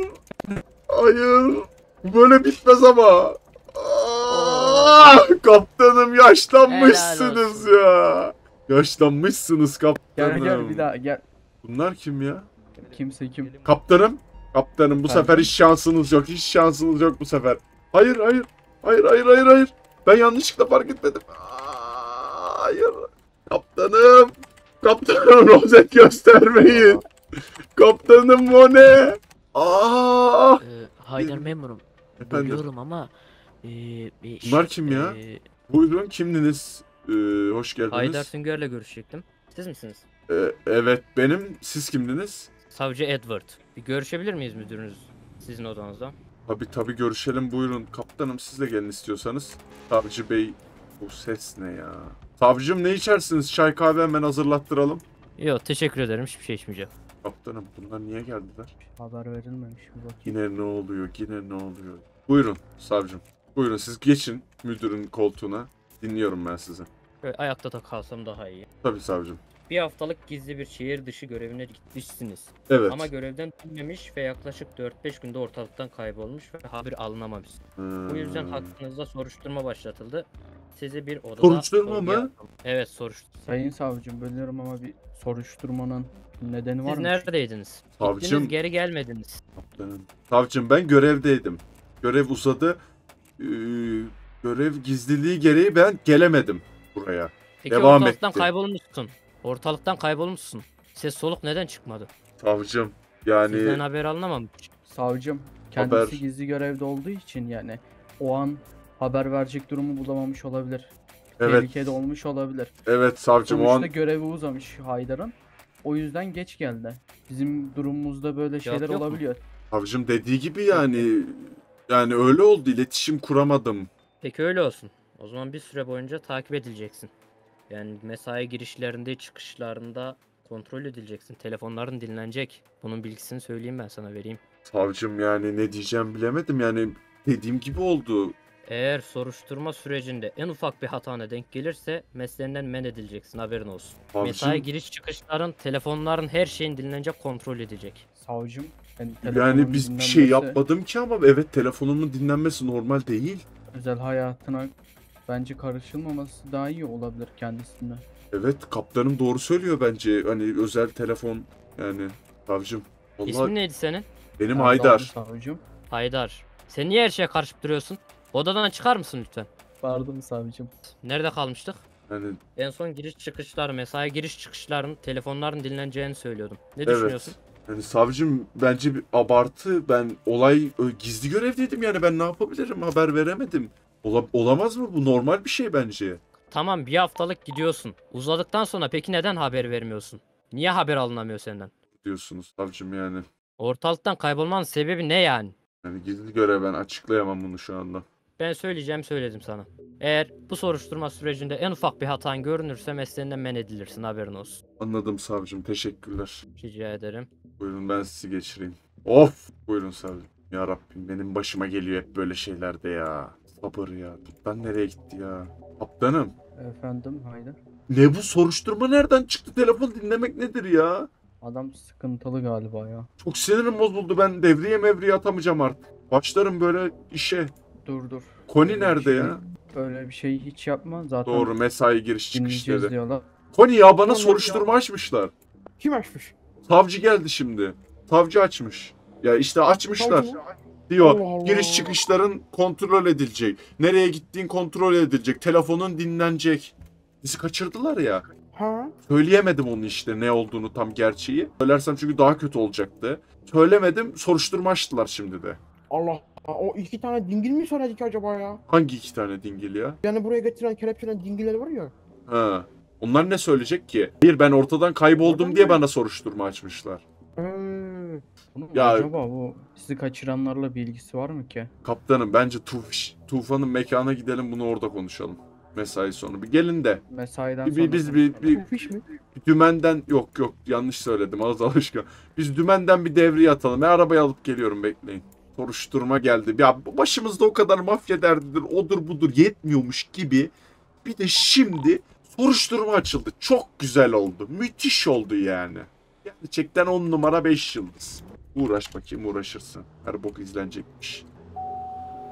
Hayır. Böyle bitmez ama. Aa, kaptanım yaşlanmışsınız ya. Yaşlanmışsınız kaptanım. Gel gel bir daha gel. Bunlar kim ya? Kimse kim? Kaptanım. Kaptanım bu Ben- sefer hiç şansınız yok. Hiç şansınız yok bu sefer. Hayır hayır. Hayır hayır hayır hayır. Ben yanlışlıkla fark etmedim. Aa, Hayır. Kaptanım. Kaptanım rozet göstermeyin. Kaptanım o ne? Aa! Haydar memurum. Efendim. Bölüyorum ama ee, bir Bunlar kim ya? ee, Buyurun kimdiniz? Ee, hoş geldiniz. Haydar Sünger'le görüşecektim. Siz misiniz? Ee, evet benim. Siz kimdiniz? Savcı Edward. Bir görüşebilir miyiz müdürünüz sizin odanızda? Tabi tabi görüşelim buyurun. Kaptanım siz de gelin istiyorsanız. Savcı bey bu ses ne ya? Savcım ne içersiniz? Çay kahve hemen hazırlattıralım. Yok teşekkür ederim hiçbir şey içmeyeceğim. Kaptanım bunlar niye geldiler? Haber verilmemiş bir bakayım. Yine ne oluyor? Yine ne oluyor? Buyurun savcım. Buyurun siz geçin müdürün koltuğuna. Dinliyorum ben sizi. Böyle ayakta da kalsam daha iyi. Tabii savcım. Bir haftalık gizli bir şehir dışı görevine gitmişsiniz. Evet. Ama görevden dönmemiş ve yaklaşık 4-5 günde ortalıktan kaybolmuş ve haber alınamamış. Bu yüzden Hmm. hakkınızda soruşturma başlatıldı. Sizi bir odada... Soruşturma mı? Evet soruşturma. Sayın savcım bölüyorum ama bir soruşturmanın nedeni var Siz mı? neredeydiniz? Savcım. Gittiniz geri gelmediniz. Kaptanım. Savcım ben görevdeydim. Görev uzadı. Ee, görev gizliliği gereği ben gelemedim buraya. Peki Devam ortalıktan etti. kaybolmuşsun. Ortalıktan kaybolmuşsun. Ses soluk neden çıkmadı? Savcım yani Sizden haber alınamamış. Savcım kendisi Haber- gizli görevde olduğu için yani o an haber verecek durumu bulamamış olabilir. evet Tehlikede olmuş olabilir. evet savcım o Sonuçta an görevi uzamış Haydar'ın. O yüzden geç geldi. Bizim durumumuzda böyle Cevap şeyler yok mu? olabiliyor. savcım dediği gibi yani yani öyle oldu iletişim kuramadım. Peki öyle olsun. O zaman bir süre boyunca takip edileceksin. Yani mesai girişlerinde, çıkışlarında kontrol edileceksin. Telefonların dinlenecek. Bunun bilgisini söyleyeyim ben sana vereyim. Savcım yani ne diyeceğim bilemedim yani dediğim gibi oldu. Eğer soruşturma sürecinde en ufak bir hatana denk gelirse mesleğinden men edileceksin haberin olsun. Mesai Savcım giriş çıkışların, telefonların her şeyin dinlenecek, kontrol edilecek. Savcım yani, yani biz bir şey yapmadım ki ama evet telefonumun dinlenmesi normal değil. Özel hayatına bence karışılmaması daha iyi olabilir kendisine. Evet kaptanım doğru söylüyor bence. Hani özel telefon yani savcım. Vallahi İsmin neydi senin? benim Haydar. Savcım. Haydar. Sen niye her şeye karışıp duruyorsun? Odadan çıkar mısın lütfen? Pardon savcım. Nerede kalmıştık? Yani En son giriş çıkışlar, mesai giriş çıkışların, telefonların dinleneceğini söylüyordum. Ne Evet. düşünüyorsun? Yani savcım bence bir abartı. Ben olay ö, gizli görevdeydim yani ben ne yapabilirim haber veremedim. Ola- olamaz mı bu normal bir şey bence. Tamam bir haftalık gidiyorsun. Uzadıktan sonra peki neden haber vermiyorsun? Niye haber alınamıyor senden? Diyorsunuz savcım yani. Ortalıktan kaybolmanın sebebi ne yani? Yani gizli görev ben açıklayamam bunu şu anda. Ben söyleyeceğim söyledim sana. Eğer bu soruşturma sürecinde en ufak bir hatan görünürse mesleğinden men edilirsin haberin olsun. Anladım savcım teşekkürler. Rica ederim. Buyurun ben sizi geçireyim. Of! Buyurun savcım. Ya Rabbim benim başıma geliyor hep böyle şeylerde ya. Sabır ya. Kaptan nereye gitti ya? Kaptanım. Efendim Haydar. Ne bu soruşturma nereden çıktı? Telefon dinlemek nedir ya? Adam sıkıntılı galiba ya. Çok sinirim bozuldu. Ben devriye mevriye atamayacağım artık. Başlarım böyle işe. Dur dur. Koni Öyle nerede şey- ya? Öyle bir şey hiç yapma. Zaten Doğru mesai giriş çıkışları. diyorlar. Koni ya bana Tamam soruşturma açmışlar. Kim açmış? Savcı geldi şimdi. Savcı açmış. Ya işte açmışlar. Savcı? Diyor Allah Allah. giriş çıkışların kontrol edilecek. Nereye gittiğin kontrol edilecek. Telefonun dinlenecek. Bizi kaçırdılar ya. Ha? Söyleyemedim onun işte ne olduğunu tam gerçeği. Söylersem çünkü daha kötü olacaktı. Söylemedim soruşturma açtılar şimdi de. Allah. O iki tane dingil mi söyledi ki acaba ya? Hangi iki tane dingil ya? Yani buraya getiren kelepçelen dingiller var ya. Ha. Onlar ne söyleyecek ki? Bir ben ortadan kayboldum Oradan diye mı? bana soruşturma açmışlar. Bunun Ya- acaba bu sizi kaçıranlarla bir ilgisi var mı ki? Kaptanım bence Tuf Tufan'ın mekana gidelim bunu orada konuşalım. Mesai sonu. Bir gelin de. Mesaiden Bir, sonra bir- biz bir, bir, mi? bir dümenden yok yok yanlış söyledim (laughs) ağız alışkan. Biz dümenden bir devriye atalım. Ben arabayı alıp geliyorum bekleyin. Soruşturma geldi. Ya başımızda o kadar mafya derdidir odur budur yetmiyormuş gibi. Bir de şimdi soruşturma açıldı. Çok güzel oldu. Müthiş oldu yani. Gerçekten 10 numara 5 yıldız. Uğraş bakayım uğraşırsın. Her bok izlenecekmiş.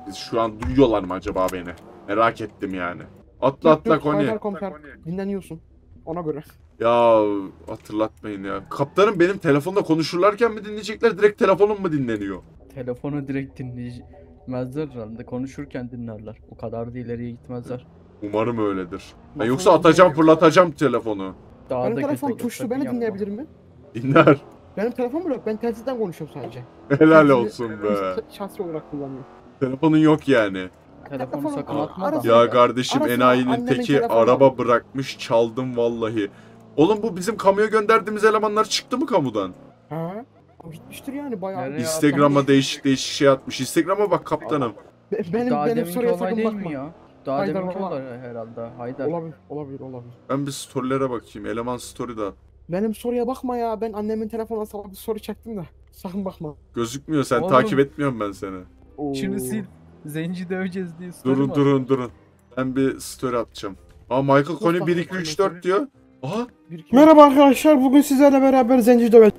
Biz şu an duyuyorlar mı acaba beni? Merak ettim yani. Atla atla komiser. Dinleniyorsun. Ona göre. Ya hatırlatmayın ya. Kaptanım benim telefonda konuşurlarken mi dinleyecekler direkt telefonum mu dinleniyor? Telefonu direkt dinleyemezler herhalde. Konuşurken dinlerler. O kadar da ileriye gitmezler. Umarım öyledir. Ben Nasıl yoksa atacağım fırlatacağım telefonu. Daha Benim da telefon kötü tuşlu beni yapma. dinleyebilir mi? Dinler. Benim telefonum yok. Ben telsizden konuşuyorum sadece. (laughs) Helal olsun be. Şahsi olarak kullanıyorum. Telefonun yok yani. Telefonu sakın atma. Ya kardeşim enayinin teki araba bırakmış çaldım vallahi. Oğlum bu bizim kamuya gönderdiğimiz elemanlar çıktı mı kamudan? Ha? O gitmiştir yani bayağı. Nereye Instagram'a değişik değişik şey atmış. Instagram'a bak kaptanım. Be- Benim, Daha benim deminki soruya olay sakın değil bakma. mi ya? Daha Haydar deminki olay. olay herhalde. Haydar. Olabilir, olabilir, olabilir. Ben bir storylere bakayım. Eleman story da. Benim soruya bakma ya. Ben annemin telefonuna sana bir soru çektim de. Sakın bakma. Gözükmüyor sen Oğlum. takip etmiyorum ben seni. Oo. Şunu sil. Zenci döveceğiz diye story Durun mi durun durun. Ben bir story atacağım. Aa Michael Kony 1 2 3 4 diyor. Aha Merhaba arkadaşlar bugün sizlerle beraber zenci dövet.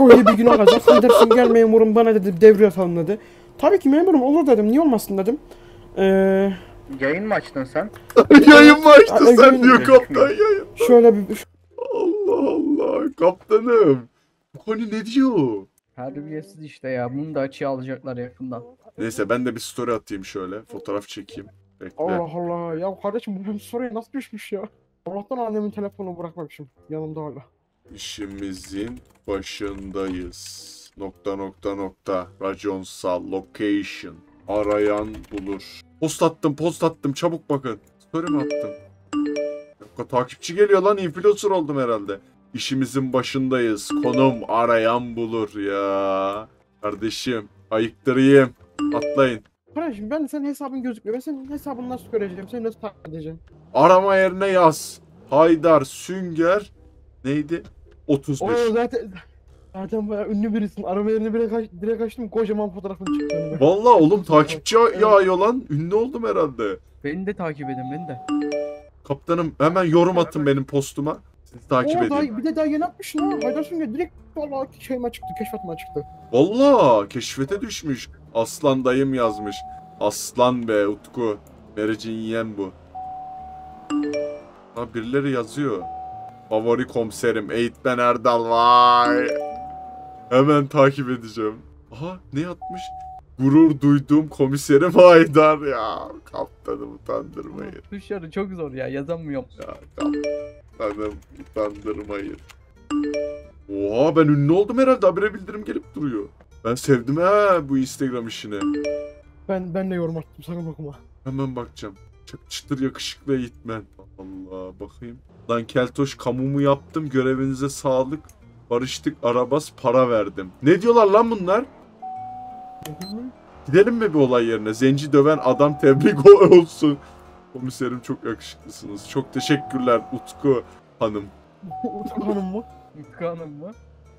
İyi bir gün olacak. Haydar Sünger memurum bana dedi devre yapalım dedi. Tabii ki memurum olur dedim. Niye olmasın dedim. Eee Yayın mı açtın sen? (laughs) yayın mı açtı Ay, sen yayın- diyor kaptan yayın. şöyle bir Allah Allah kaptanım. Bu Kony ne diyor? Terbiyesiz işte ya. Bunu da açığa alacaklar yakında. Neyse ben de bir story atayım şöyle. Fotoğraf çekeyim. Bekle. Allah Allah ya kardeşim bu soruya nasıl düşmüş ya? Allah'tan annemin telefonunu bırakmamışım yanımda hala. İşimizin başındayız. Nokta nokta nokta. Raconsal location. Arayan bulur. Post attım post attım çabuk bakın. Story mi attım? Yok, takipçi geliyor lan influencer oldum herhalde. İşimizin başındayız. Konum arayan bulur ya. Kardeşim ayıktırayım. Atlayın. Kardeşim ben senin hesabın gözükmüyor. Ben senin hesabını nasıl göreceğim? Seni nasıl takip edeceğim? Arama yerine yaz. Haydar Sünger neydi? 35. Oo zaten zaten bayağı ünlü birisin. Arama yerine bile kaç, direkt açtım kocaman fotoğrafını çıktı. Vallahi oğlum (laughs) takipçi yağıyor lan. Ünlü oldum herhalde. Beni de takip edin beni de. Kaptanım hemen yorum atın benim postuma. Sizi takip Oo, edeyim. daha, bir de daha yeni atmışsın ha. Haydar Sünger direkt valla şeyime çıktı, keşfetime çıktı. Vallahi keşfete düşmüş. Aslan dayım yazmış. Aslan be Utku. Mericin yiyen bu. Ha birileri yazıyor. Favori komiserim Eğitmen Erdal vay. Hemen takip edeceğim. Aha ne yapmış? Gurur duyduğum komiserim Haydar ya. Kaptanım utandırmayın. Tuşları çok zor ya yazamıyorum. Ya kaptanım utandırmayın. Oha ben ünlü oldum herhalde habire bildirim gelip duruyor. Ben sevdim ha bu Instagram işini. Ben ben de yorum attım sakın okuma. Hemen bakacağım. Çok çıtır yakışıklı eğitmen. Allah bakayım. Lan Keltoş kamumu yaptım görevinize sağlık. Barıştık arabas para verdim. Ne diyorlar lan bunlar? Gidelim mi bir olay yerine? Zenci döven adam tebrik (laughs) olsun. Komiserim çok yakışıklısınız. Çok teşekkürler Utku hanım. (laughs) Utku Hanım mı? Utku Hanım mı?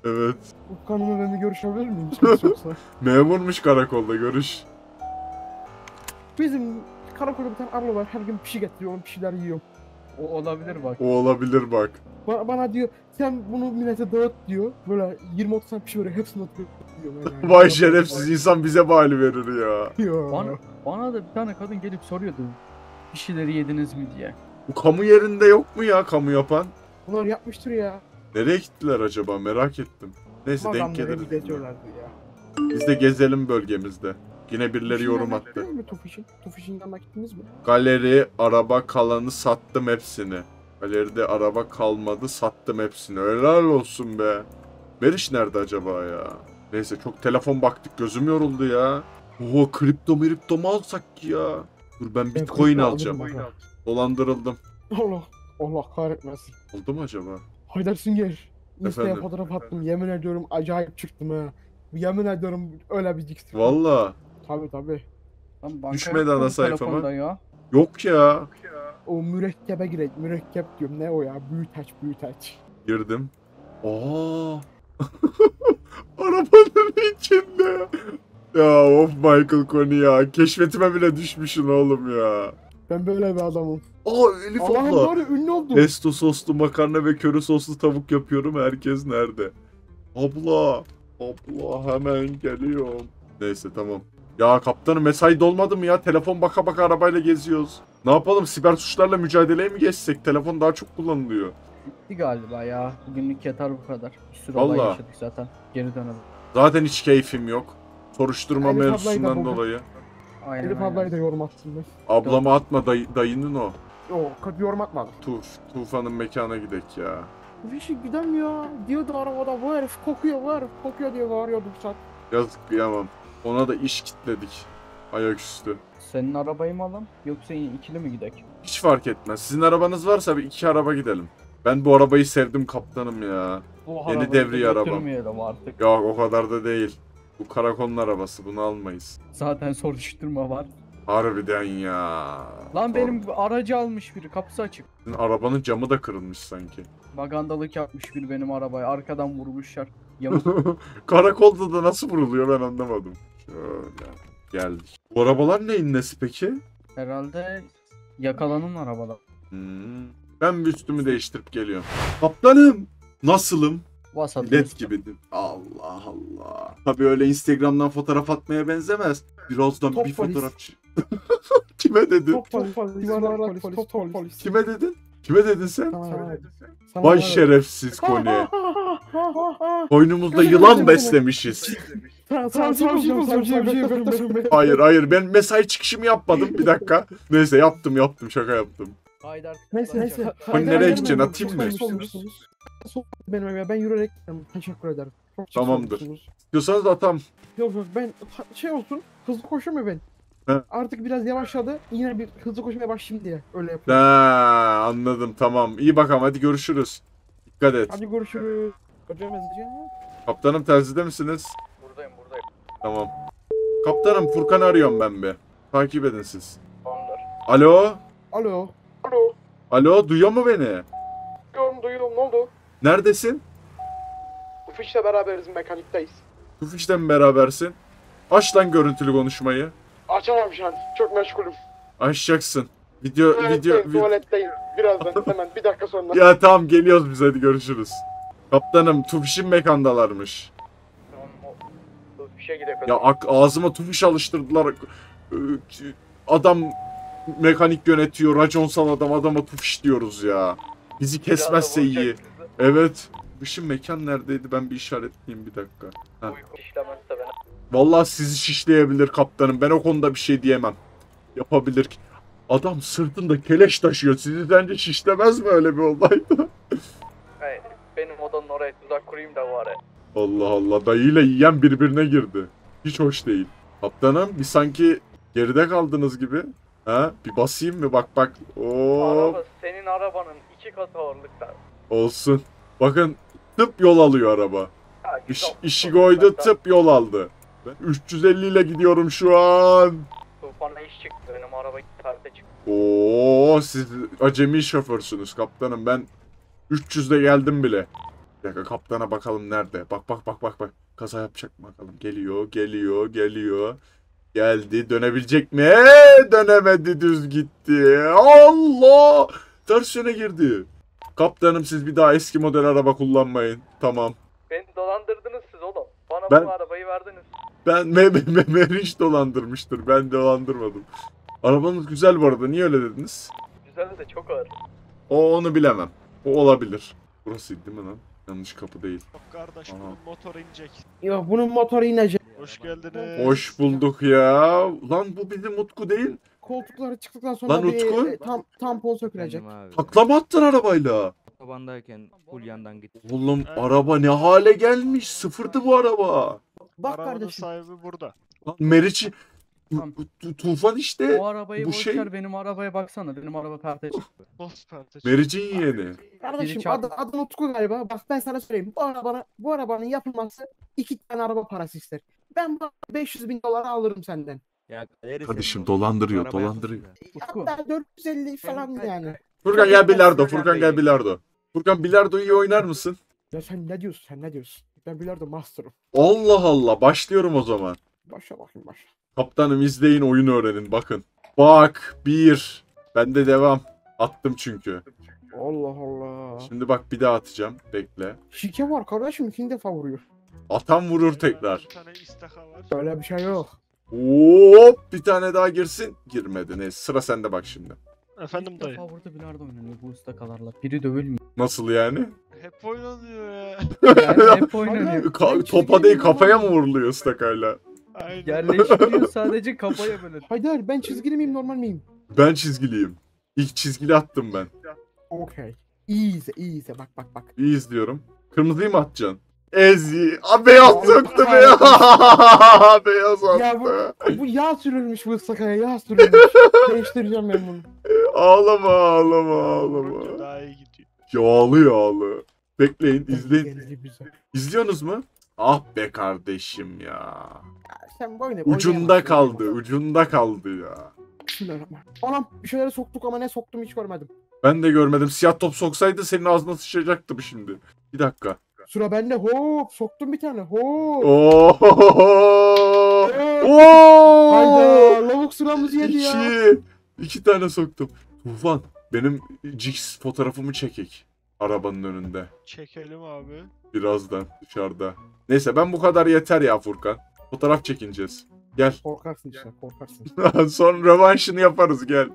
Evet. Utku Hanım'la ben bir görüşebilir miyim? (laughs) Memurmuş karakolda görüş. Bizim karakolda bir tane abla var. Her gün pişi getiriyor. Bir şeyler yiyor. O olabilir bak. O olabilir bak. Bana, bana diyor sen bunu millete dağıt diyor. Böyle 20-30 tane pişi veriyor. Hepsini atıyor. diyor böyle. (laughs) Vay şerefsiz insan bize bali verir ya. Ya. Bana, bana da bir tane kadın gelip soruyordu. Bir şeyleri yediniz mi diye. Bu kamu yerinde yok mu ya kamu yapan? Bunlar yapmıştır ya. Nereye gittiler acaba merak ettim. Neyse denk Madamlara geliriz. Biz de gezelim bölgemizde. Yine birileri Tufişin yorum attı. mi Tufişin? Tufişin yanına gittiniz mi? Galeri, araba kalanı sattım hepsini. Galeride araba kalmadı sattım hepsini. Helal olsun be. Meriç nerede acaba ya? Neyse çok telefon baktık gözüm yoruldu ya. Oho kripto miripto mu alsak ya? Dur ben bitcoin kripto alacağım. baba. Dolandırıldım. Allah. Allah kahretmesin. Oldu mu acaba? Haydar Sünger. Insta'ya fotoğraf attım. Yemin ediyorum acayip çıktım ha. Yemin ediyorum öyle bir dik. Valla. Tabi tabi. Lan banka Düşmedi yok mu ana sayfama. telefonda Ya. Yok ya. O mürekkebe girek. Mürekkep diyorum. Ne o ya? Büyüteç büyüteç. Girdim. Aa. (laughs) Arabanın içinde. Ya of Michael Kony ya. Keşfetime bile düşmüşsün oğlum ya. Ben böyle bir adamım. Aa Elif Allah'ım abla. ya ünlü oldum. Pesto soslu makarna ve köri soslu tavuk yapıyorum. Herkes nerede? Abla. Abla hemen geliyorum. Neyse tamam. Ya kaptanım mesai dolmadı mı ya? Telefon baka baka arabayla geziyoruz. Ne yapalım? Siber suçlarla mücadeleye mi geçsek? Telefon daha çok kullanılıyor. Bitti galiba ya. Bugünlük yeter bu kadar. Bir sürü Vallahi. olay yaşadık zaten. Geri dönelim. Zaten hiç keyfim yok. Soruşturma Elif ablayı da mevzusundan dolayı. Aynen Elif aynen. ablayı da yorum attım ben. Ablama atma dayı, dayının o. Yo kötü yorum atmadım. Tuf, Tufan'ın mekana gidek ya. Bir şey gidemiyor. Diyordu arabada bu herif kokuyor bu herif kokuyor diye bağırıyordu bu saat. Yazık kıyamam. Ona da iş kitledik. Ayaküstü. Senin arabayı mı alalım yoksa ikili mi gidek? Hiç fark etmez. Sizin arabanız varsa bir iki araba gidelim. Ben bu arabayı sevdim kaptanım ya. Bu Yeni arabayı da devriye arabam. götürmeyelim artık. Ya o kadar da değil. Bu karakolun arabası bunu almayız. Zaten soruşturma var. Harbiden ya. Lan benim aracı almış biri kapısı açık. Sizin arabanın camı da kırılmış sanki. Magandalık yapmış biri benim arabaya. Arkadan vurmuşlar. (laughs) Yamuk. Karakolda da nasıl vuruluyor ben anlamadım. Şöyle. geldik. Bu arabalar neyin nesi peki? Herhalde yakalanan arabalar. Hmm. Ben bir üstümü değiştirip geliyorum. Kaptanım. Nasılım? Vasat. Led gibidim. Allah Allah. Tabii öyle Instagram'dan fotoğraf atmaya benzemez. Birazdan Top bir polis. fotoğraf... (laughs) Kime dedin? Top polis, yuvarlak polis, top polis. Kime dedin? Kime dedin sen? Vay şerefsiz. Sana- (laughs) Koynumuzda yılan beslemişiz. (laughs) Şey şey. Hayır hayır ben mesai çıkışımı yapmadım. Bir dakika. (laughs) Neyse yaptım yaptım şaka yaptım. Haydar. Neyse neyse. Hani nereye gideceksin, atayım mı? Benim eve ben yürüyerek. Teşekkür ederim. Çok Tamamdır. Diyorsanız atam. Yok yok ben şey olsun hızlı koşuyorum ya ben. He. Artık biraz yavaşladı. Yine bir hızlı koşmaya başlayayım diye öyle yapıyorum. Ha, anladım tamam. İyi bakalım hadi görüşürüz. Dikkat et. Hadi görüşürüz. Kaptanım terzide misiniz? Tamam. Kaptanım Furkan'ı arıyorum ben bir. Takip edin siz. Tamamdır. Alo? Alo. Alo. Alo duyuyor mu beni? Duyuyorum duyuyorum ne oldu? Neredesin? Ufişle beraberiz mekanikteyiz. Tufiş'te mi berabersin? Aç lan görüntülü konuşmayı. Açamam şu an. Çok meşgulüm. Açacaksın. Video video, Tuvaletteyim, video. tuvaletteyim. Birazdan (laughs) hemen bir dakika sonra. Ya tamam geliyoruz biz hadi görüşürüz. Kaptanım Tufiş'in mekandalarmış. Şey gidelim. Ya ak- ağzıma tufiş alıştırdılar. Ee, Adam mekanik yönetiyor, raconsal adam adama tufiş diyoruz ya. Bizi kesmezse iyi. Evet. Tufiş'in mekan neredeydi? Ben bir işaretleyeyim bir dakika. Ben. Vallahi sizi şişleyebilir kaptanım. Ben o konuda bir şey diyemem. Yapabilir. Adam sırtında keleş taşıyor. Sizi sence şişlemez mi öyle bir olayda? (laughs) Hayır. Benim odanın oraya tuzak kurayım da var ya. Allah Allah dayıyla yiyen birbirine girdi. Hiç hoş değil. Kaptanım bir sanki geride kaldınız gibi. Ha? Bir basayım mı? Bak bak. Oo, senin arabanın iki katı ağırlıkta. olsun. Bakın tıp yol alıyor araba. İş, işi koydu tıp yol aldı. Ben 350 ile gidiyorum şu an. Tufana iş çıktı. Benim araba perde çıktı. Oo siz acemi şoförsünüz kaptanım. Ben 300'de geldim bile. Bir dakika kaptana bakalım nerede. Bak bak bak bak bak. Kaza yapacak mı bakalım. Geliyor geliyor geliyor. Geldi dönebilecek mi? Dönemedi düz gitti. Allah! Ters yöne girdi. Kaptanım siz bir daha eski model araba kullanmayın. Tamam. Beni dolandırdınız siz oğlum. Bana Ben- bu arabayı verdiniz. Ben me me me Meriç dolandırmıştır. Ben dolandırmadım. Arabanız güzel bu arada. Niye öyle dediniz? Güzel de çok ağır. O onu bilemem. O olabilir. Burası değil mi lan? Yanlış kapı değil. Yok kardeş Aha. bunun motoru inecek. Yok bunun motoru inecek. Hoş geldiniz. Hoş bulduk ya. Lan bu bizim Utku değil. Koltukları çıktıktan sonra Lan bir Utku. e, tam, tampon sökülecek. Abi. Takla mı attın arabayla? Otobandayken full yandan gitti. Oğlum araba ne hale gelmiş. Sıfırdı bu araba. Bak Arabanın kardeşim. sahibi burada. Lan Meriç Tu- Tufan işte. O arabayı bu boş şey- ver benim arabaya baksana. Benim araba perde çıktı. (laughs) Dost perde. Meriç'in yeğeni. Kardeşim Biri adı, adın Utku galiba. Bak ben sana söyleyeyim. Bu arabana, bu arabanın yapılması iki tane araba parası ister. Ben bu 500 bin dolara alırım senden. Ya Kardeşim dolandırıyor, dolandırıyor. Utku. Hatta 450 falan yani. Furkan gel bilardo. Furkan gel bilardo. Furkan bilardo iyi oynar mısın? Ya sen ne diyorsun sen ne diyorsun? Ben bilardo master'ım. Allah Allah. Başlıyorum o zaman. Başla bakayım başla. Kaptanım izleyin oyun öğrenin bakın. Bak bir. Ben de devam. Attım çünkü. Allah Allah. Şimdi bak bir daha atacağım. Bekle. Şike var kardeşim ikinci defa vuruyor. Atan vurur tekrar. Bir tane istaka var. Böyle bir şey yok. Hop bir tane daha girsin. Girmedi. Neyse sıra sende bak şimdi. Efendim İlk dayı. defa burada bilardo oynanıyor bu ıstakalarla. Biri dövülmüyor. Nasıl yani? Hep oynanıyor ya. Yani hep oynanıyor. (laughs) Ka- topa değil kafaya mı vuruluyor stakayla? Aynen. Yerleştiriyor (laughs) sadece kafaya böyle. Haydar ben çizgili miyim normal miyim? Ben çizgiliyim. İlk çizgili attım ben. Okey. İyi izle iyi izle bak bak bak. İyi izliyorum. Kırmızıyı mı atacaksın? Ezi. Aa, beyaz söktü be. beyaz (laughs) attı. Ya bu, bu yağ sürülmüş bu ıstakaya yağ sürülmüş. (laughs) Değiştireceğim ben bunu. Ağlama ağlama ağlama. daha iyi gidiyor. Yağlı yağlı. Bekleyin izleyin. İzliyorsunuz mu? Ah be kardeşim ya. Ya Sen boyuna Ucunda kaldı, ucunda kaldı ya. Bismillahirrahmanirrahim. Anam bir şeyleri soktuk ama ne soktum hiç görmedim. Ben de görmedim. Siyah top soksaydı senin ağzına sıçrayacaktı bu şimdi. Bir dakika. Sıra bende. Hop soktum bir tane. Hop. Oo! Hayda Oo! lavuk sıramızı yedi ya. İki. İki tane soktum. Tufan benim Jix fotoğrafımı çekek. Arabanın önünde. Çekelim abi. Birazdan dışarıda. Neyse ben bu kadar yeter ya Furkan. Fotoğraf çekineceğiz. Gel. (laughs) Korkarsın işte korkarsın. Son rövanşını yaparız gel.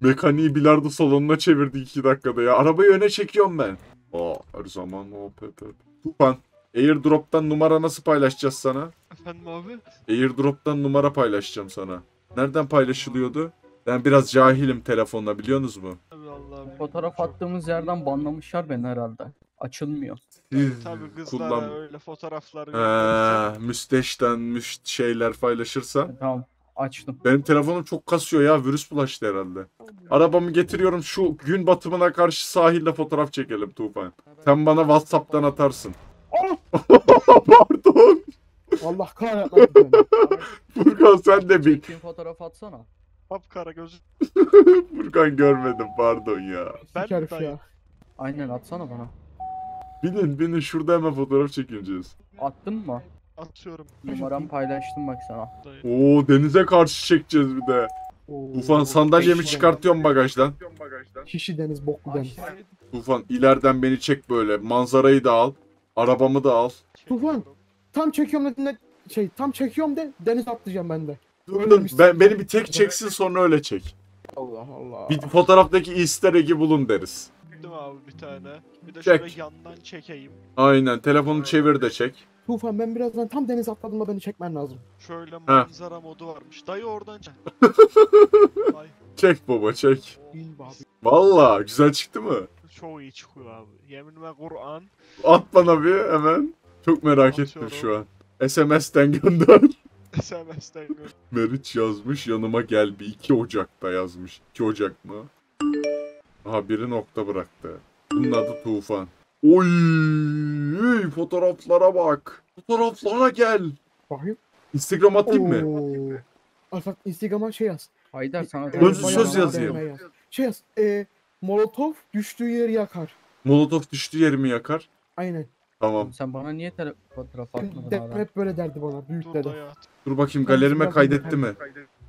Mekaniği bilardo salonuna çevirdik iki dakikada ya. Arabayı öne çekiyorum ben. Aa her zaman o pepe. Tufan. Airdrop'tan numara nasıl paylaşacağız sana? Efendim abi? Airdrop'tan numara paylaşacağım sana. Nereden paylaşılıyordu? Ben biraz cahilim telefonla biliyorsunuz mu? Fotoğraf attığımız yerden banlamışlar beni herhalde. Açılmıyor. Siz Tabii kızlara kullan... öyle fotoğraflar Ee, müsteşten müst şeyler paylaşırsa. Tamam açtım. Benim telefonum çok kasıyor ya. Virüs bulaştı herhalde. Arabamı getiriyorum şu gün batımına karşı sahilde fotoğraf çekelim Tufan. Sen bana Whatsapp'tan atarsın. (laughs) Pardon. Allah kahretmesin. seni. (laughs) Furkan sen de bil. Çektiğin fotoğraf atsana. Kapkara gözü. (laughs) Furkan görmedim pardon ya. Ben herif ya. Aynen atsana bana. Binin binin şurada hemen fotoğraf çekeceğiz. Attın mı? Atıyorum. Numaramı paylaştım bak sana. Oo denize karşı çekeceğiz bir de. Oo, Tufan sandalyemi çıkartıyorum bagajdan. Şişi deniz boklu deniz. Tufan ileriden beni çek böyle. Manzarayı da al. Arabamı da al. Tufan tam çekiyorum dediğinde şey tam çekiyorum de deniz atlayacağım ben de. Dur, dur, ben, beni bir tek çeksin sonra öyle çek. Allah Allah. Bir fotoğraftaki easter egg'i bulun deriz. Çektim abi bir tane. Bir de Çek. şöyle yandan çekeyim. Aynen telefonu çevir de çek. Tufan ben birazdan tam deniz atladığımda beni çekmen lazım. Şöyle manzara modu varmış. Dayı oradan çek. (laughs) Ay Çek baba çek. Abi. Valla güzel çıktı mı? çok iyi çıkıyor abi. Yeminime Kur'an. At bana bir hemen. Çok merak ettim şu an. SMS'ten gönder. (laughs) SMS'ten gör. Meriç yazmış yanıma gel bir 2 Ocak'ta yazmış. 2 Ocak mı? Aha biri nokta bıraktı. Bunun adı Tufan. Oy fotoğraflara bak. Fotoğraflara gel. Bakayım. Instagram atayım mı? Oo. Instagram'a şey yaz. Haydar sana Bayağı söz bayağı yazayım. bayağı yaz. Şey yaz. E, Molotov düştüğü yeri yakar. Molotov düştüğü yerimi yakar. Aynen. Tamam. Sen bana niye tele fotoğraf atmadın Dep hala? hep böyle derdi bana. Büyük dede. Dur bakayım galerime kaydetti mi?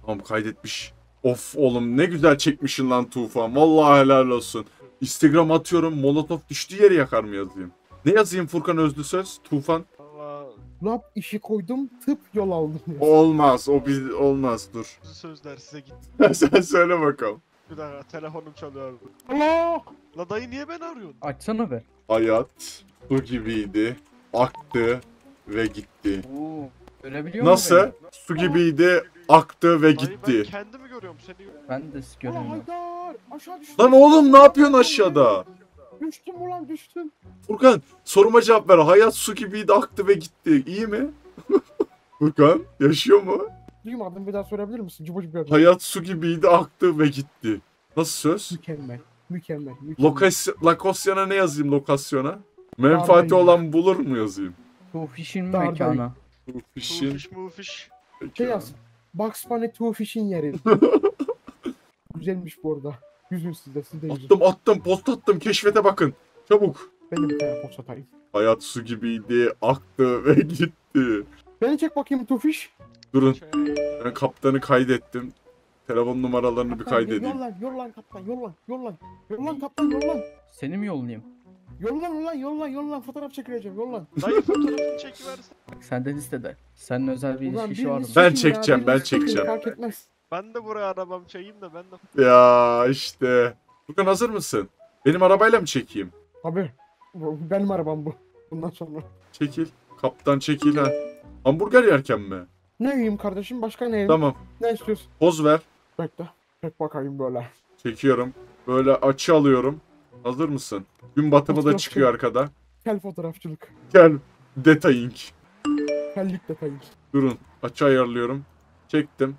Tamam kaydetmiş. Of oğlum ne güzel çekmişsin lan Tufan. Vallahi helal olsun. Instagram atıyorum Molotov düştüğü yeri yakar mı yazayım? Ne yazayım Furkan Özlü Söz? Tufan? Lab işi koydum tıp yol aldım. Olmaz o biz olmaz dur. (laughs) sözler size gitti. Sen söyle bakalım. Bir dakika telefonum çalıyordu. Allah! La dayı niye beni arıyorsun? Açsana be. Hayat su gibiydi, aktı ve gitti. Oo. Görebiliyor musun Nasıl? Su gibiydi, aktı ve Dayı ben gitti. kendimi görüyorum seni görüyorum. Ben de Allah göremiyorum. Haydar! Aşağı düştüm. Lan oğlum ne yapıyorsun aşağıda? Düştüm ulan düştüm. Furkan soruma cevap ver. Hayat su gibiydi, aktı ve gitti. İyi mi? (laughs) Furkan yaşıyor mu? Duymadım bir daha sorabilir misin? Cubu cubu. Hayat su gibiydi, aktı ve gitti. Nasıl söz? Mükemmel. Mükemmel. mükemmel. Lokasyon, lokasyona ne yazayım lokasyona? Menfaati olan bulur mu yazayım? Bu fişin Dardayım. mekanı. Bu fişin. Mufiş mufiş. Şey yaz. Bugs Bunny Two Fish'in yeri. (laughs) Güzelmiş bu arada. Yüzün sizde, sizde yüzün. Attım attım post attım keşfete bakın. Çabuk. Ben de bir tane post atayım. Hayat su gibiydi, aktı ve (laughs) gitti. Beni çek bakayım Two Fish. Durun Şey, ben kaptanı kaydettim. Telefon numaralarını bir Kaptan, kaydedeyim. Yollan, yollan kaptan, yollan, yollan. Yollan kaptan, yollan. Seni mi yollayayım? Yollan ulan, yollan, yollan. Fotoğraf çekileceğim, yollan. Dayı fotoğrafını çekiversin. Senden istedi. Seninle özel bir Ulan ilişkisi var mı? biriniz Ben çekin ya, çekeceğim, ben biriniz çekin, çekeceğim. Fark etmez. Ben de buraya arabamı çekeyim de ben de Ya işte. Furkan hazır mısın? Benim arabayla mı çekeyim? Abi, bu benim arabam bu. Bundan sonra. Çekil. Kaptan çekil ha. Hamburger yerken mi? Ne yiyeyim kardeşim? Başka ne yiyeyim? Tamam. Ne istiyorsun? Poz ver. Bekle. Çek bakayım böyle. Çekiyorum. Böyle açı alıyorum. Hazır mısın? Gün batımı da çıkıyor arkada. Kel fotoğrafçılık. Gel. Detaying. Kellik detayı. Durun. Açı ayarlıyorum. Çektim.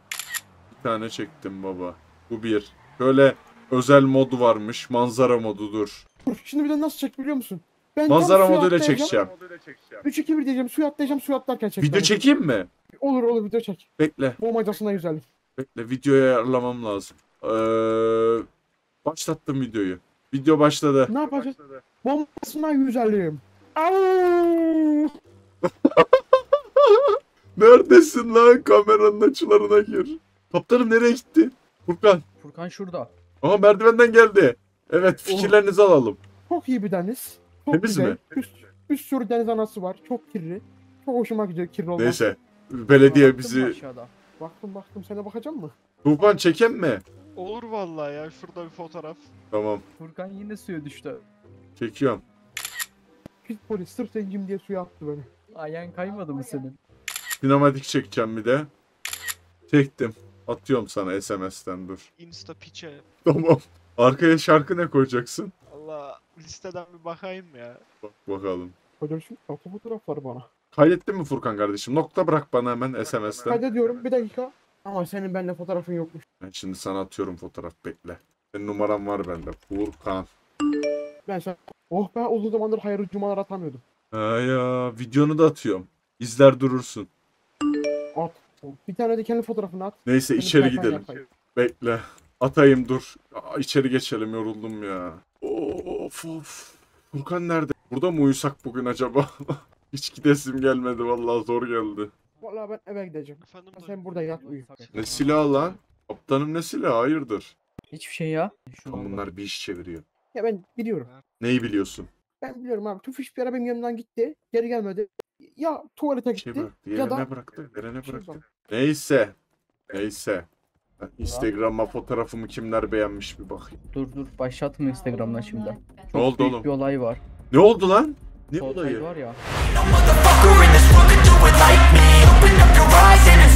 Bir tane çektim baba. Bu bir. Böyle özel modu varmış. Manzara modu dur. Şimdi bir de nasıl çek biliyor musun? Ben Manzara moduyla çekeceğim. 3 2 1 diyeceğim. Suya atlayacağım. Suya atlarken çek. Video çekeyim mi? Olur olur video çek. Bekle. Boğmacasına güzelim. Bekle. Videoyu ayarlamam lazım. Ee, başlattım videoyu. Video başladı. Ne yapacağız? Bombasına güzelim. Au! (laughs) Neredesin lan? Kameranın açılarına gir. Kaptanım nereye gitti? Furkan. Furkan şurada. Aha merdivenden geldi. Evet fikirlerinizi alalım. Çok iyi bir deniz. Çok Temiz güzel. mi? Bir, bir sürü deniz anası var. Çok kirli. Çok hoşuma gidiyor kirli olmak. Neyse. Belediye Baktın mı bizi... aşağıda? Baktım baktım sana bakacak mı? Tufan çeken mi? Olur vallahi ya şurada bir fotoğraf. Tamam. Furkan yine suya düştü. Çekiyorum. Pis polis sırf zencim diye suya attı beni. Ayağın kaymadı mı senin? Sinematik çekeceğim bir de. Çektim. Atıyorum sana SMS'ten dur. Insta piçe. Tamam. Arkaya şarkı ne koyacaksın? Allah listeden bir bakayım ya. Bak bakalım. Kardeşim atı fotoğrafları bana. Kaydettin mi Furkan kardeşim? Nokta bırak bana hemen SMS'ten. Kaydediyorum bir dakika. Ama senin benimle fotoğrafın yokmuş. Ben şimdi sana atıyorum fotoğraf bekle. Senin numaran var bende. Furkan. Ben sen... Oh be uzun zamandır hayırlı cumalar atamıyordum. Ha ya videonu da atıyorum. İzler durursun. At. Bir tane de kendi fotoğrafını at. Neyse Seni içeri gidelim. yapayım. Bekle. Atayım dur. Aa, içeri geçelim yoruldum ya. Of of. Furkan nerede? Burada mı uyusak bugün acaba? (laughs) Hiç gidesim gelmedi vallahi zor geldi. Vallahi ben eve gideceğim. Efendim Sen dayı. burada yat uyu. Ne silah lan? Kaptanım ne silah? Hayırdır? Hiçbir şey ya. Bak. bunlar bir iş çeviriyor. Ya ben biliyorum. Neyi biliyorsun? Ben biliyorum abi. Tufiş bir ara benim yanımdan gitti. Geri gelmedi. Ya tuvalete şey gitti. bıraktı. ya Yerine da- bıraktı. Yerine Şey bıraktı. Neyse. Neyse. Instagram'a fotoğrafımı kimler beğenmiş bir bakayım. Dur dur başlatma Instagram'dan şimdi. Ne Çok oldu büyük oğlum? bir olay var. Ne oldu lan? Ne Soltay olayı? var ya. poison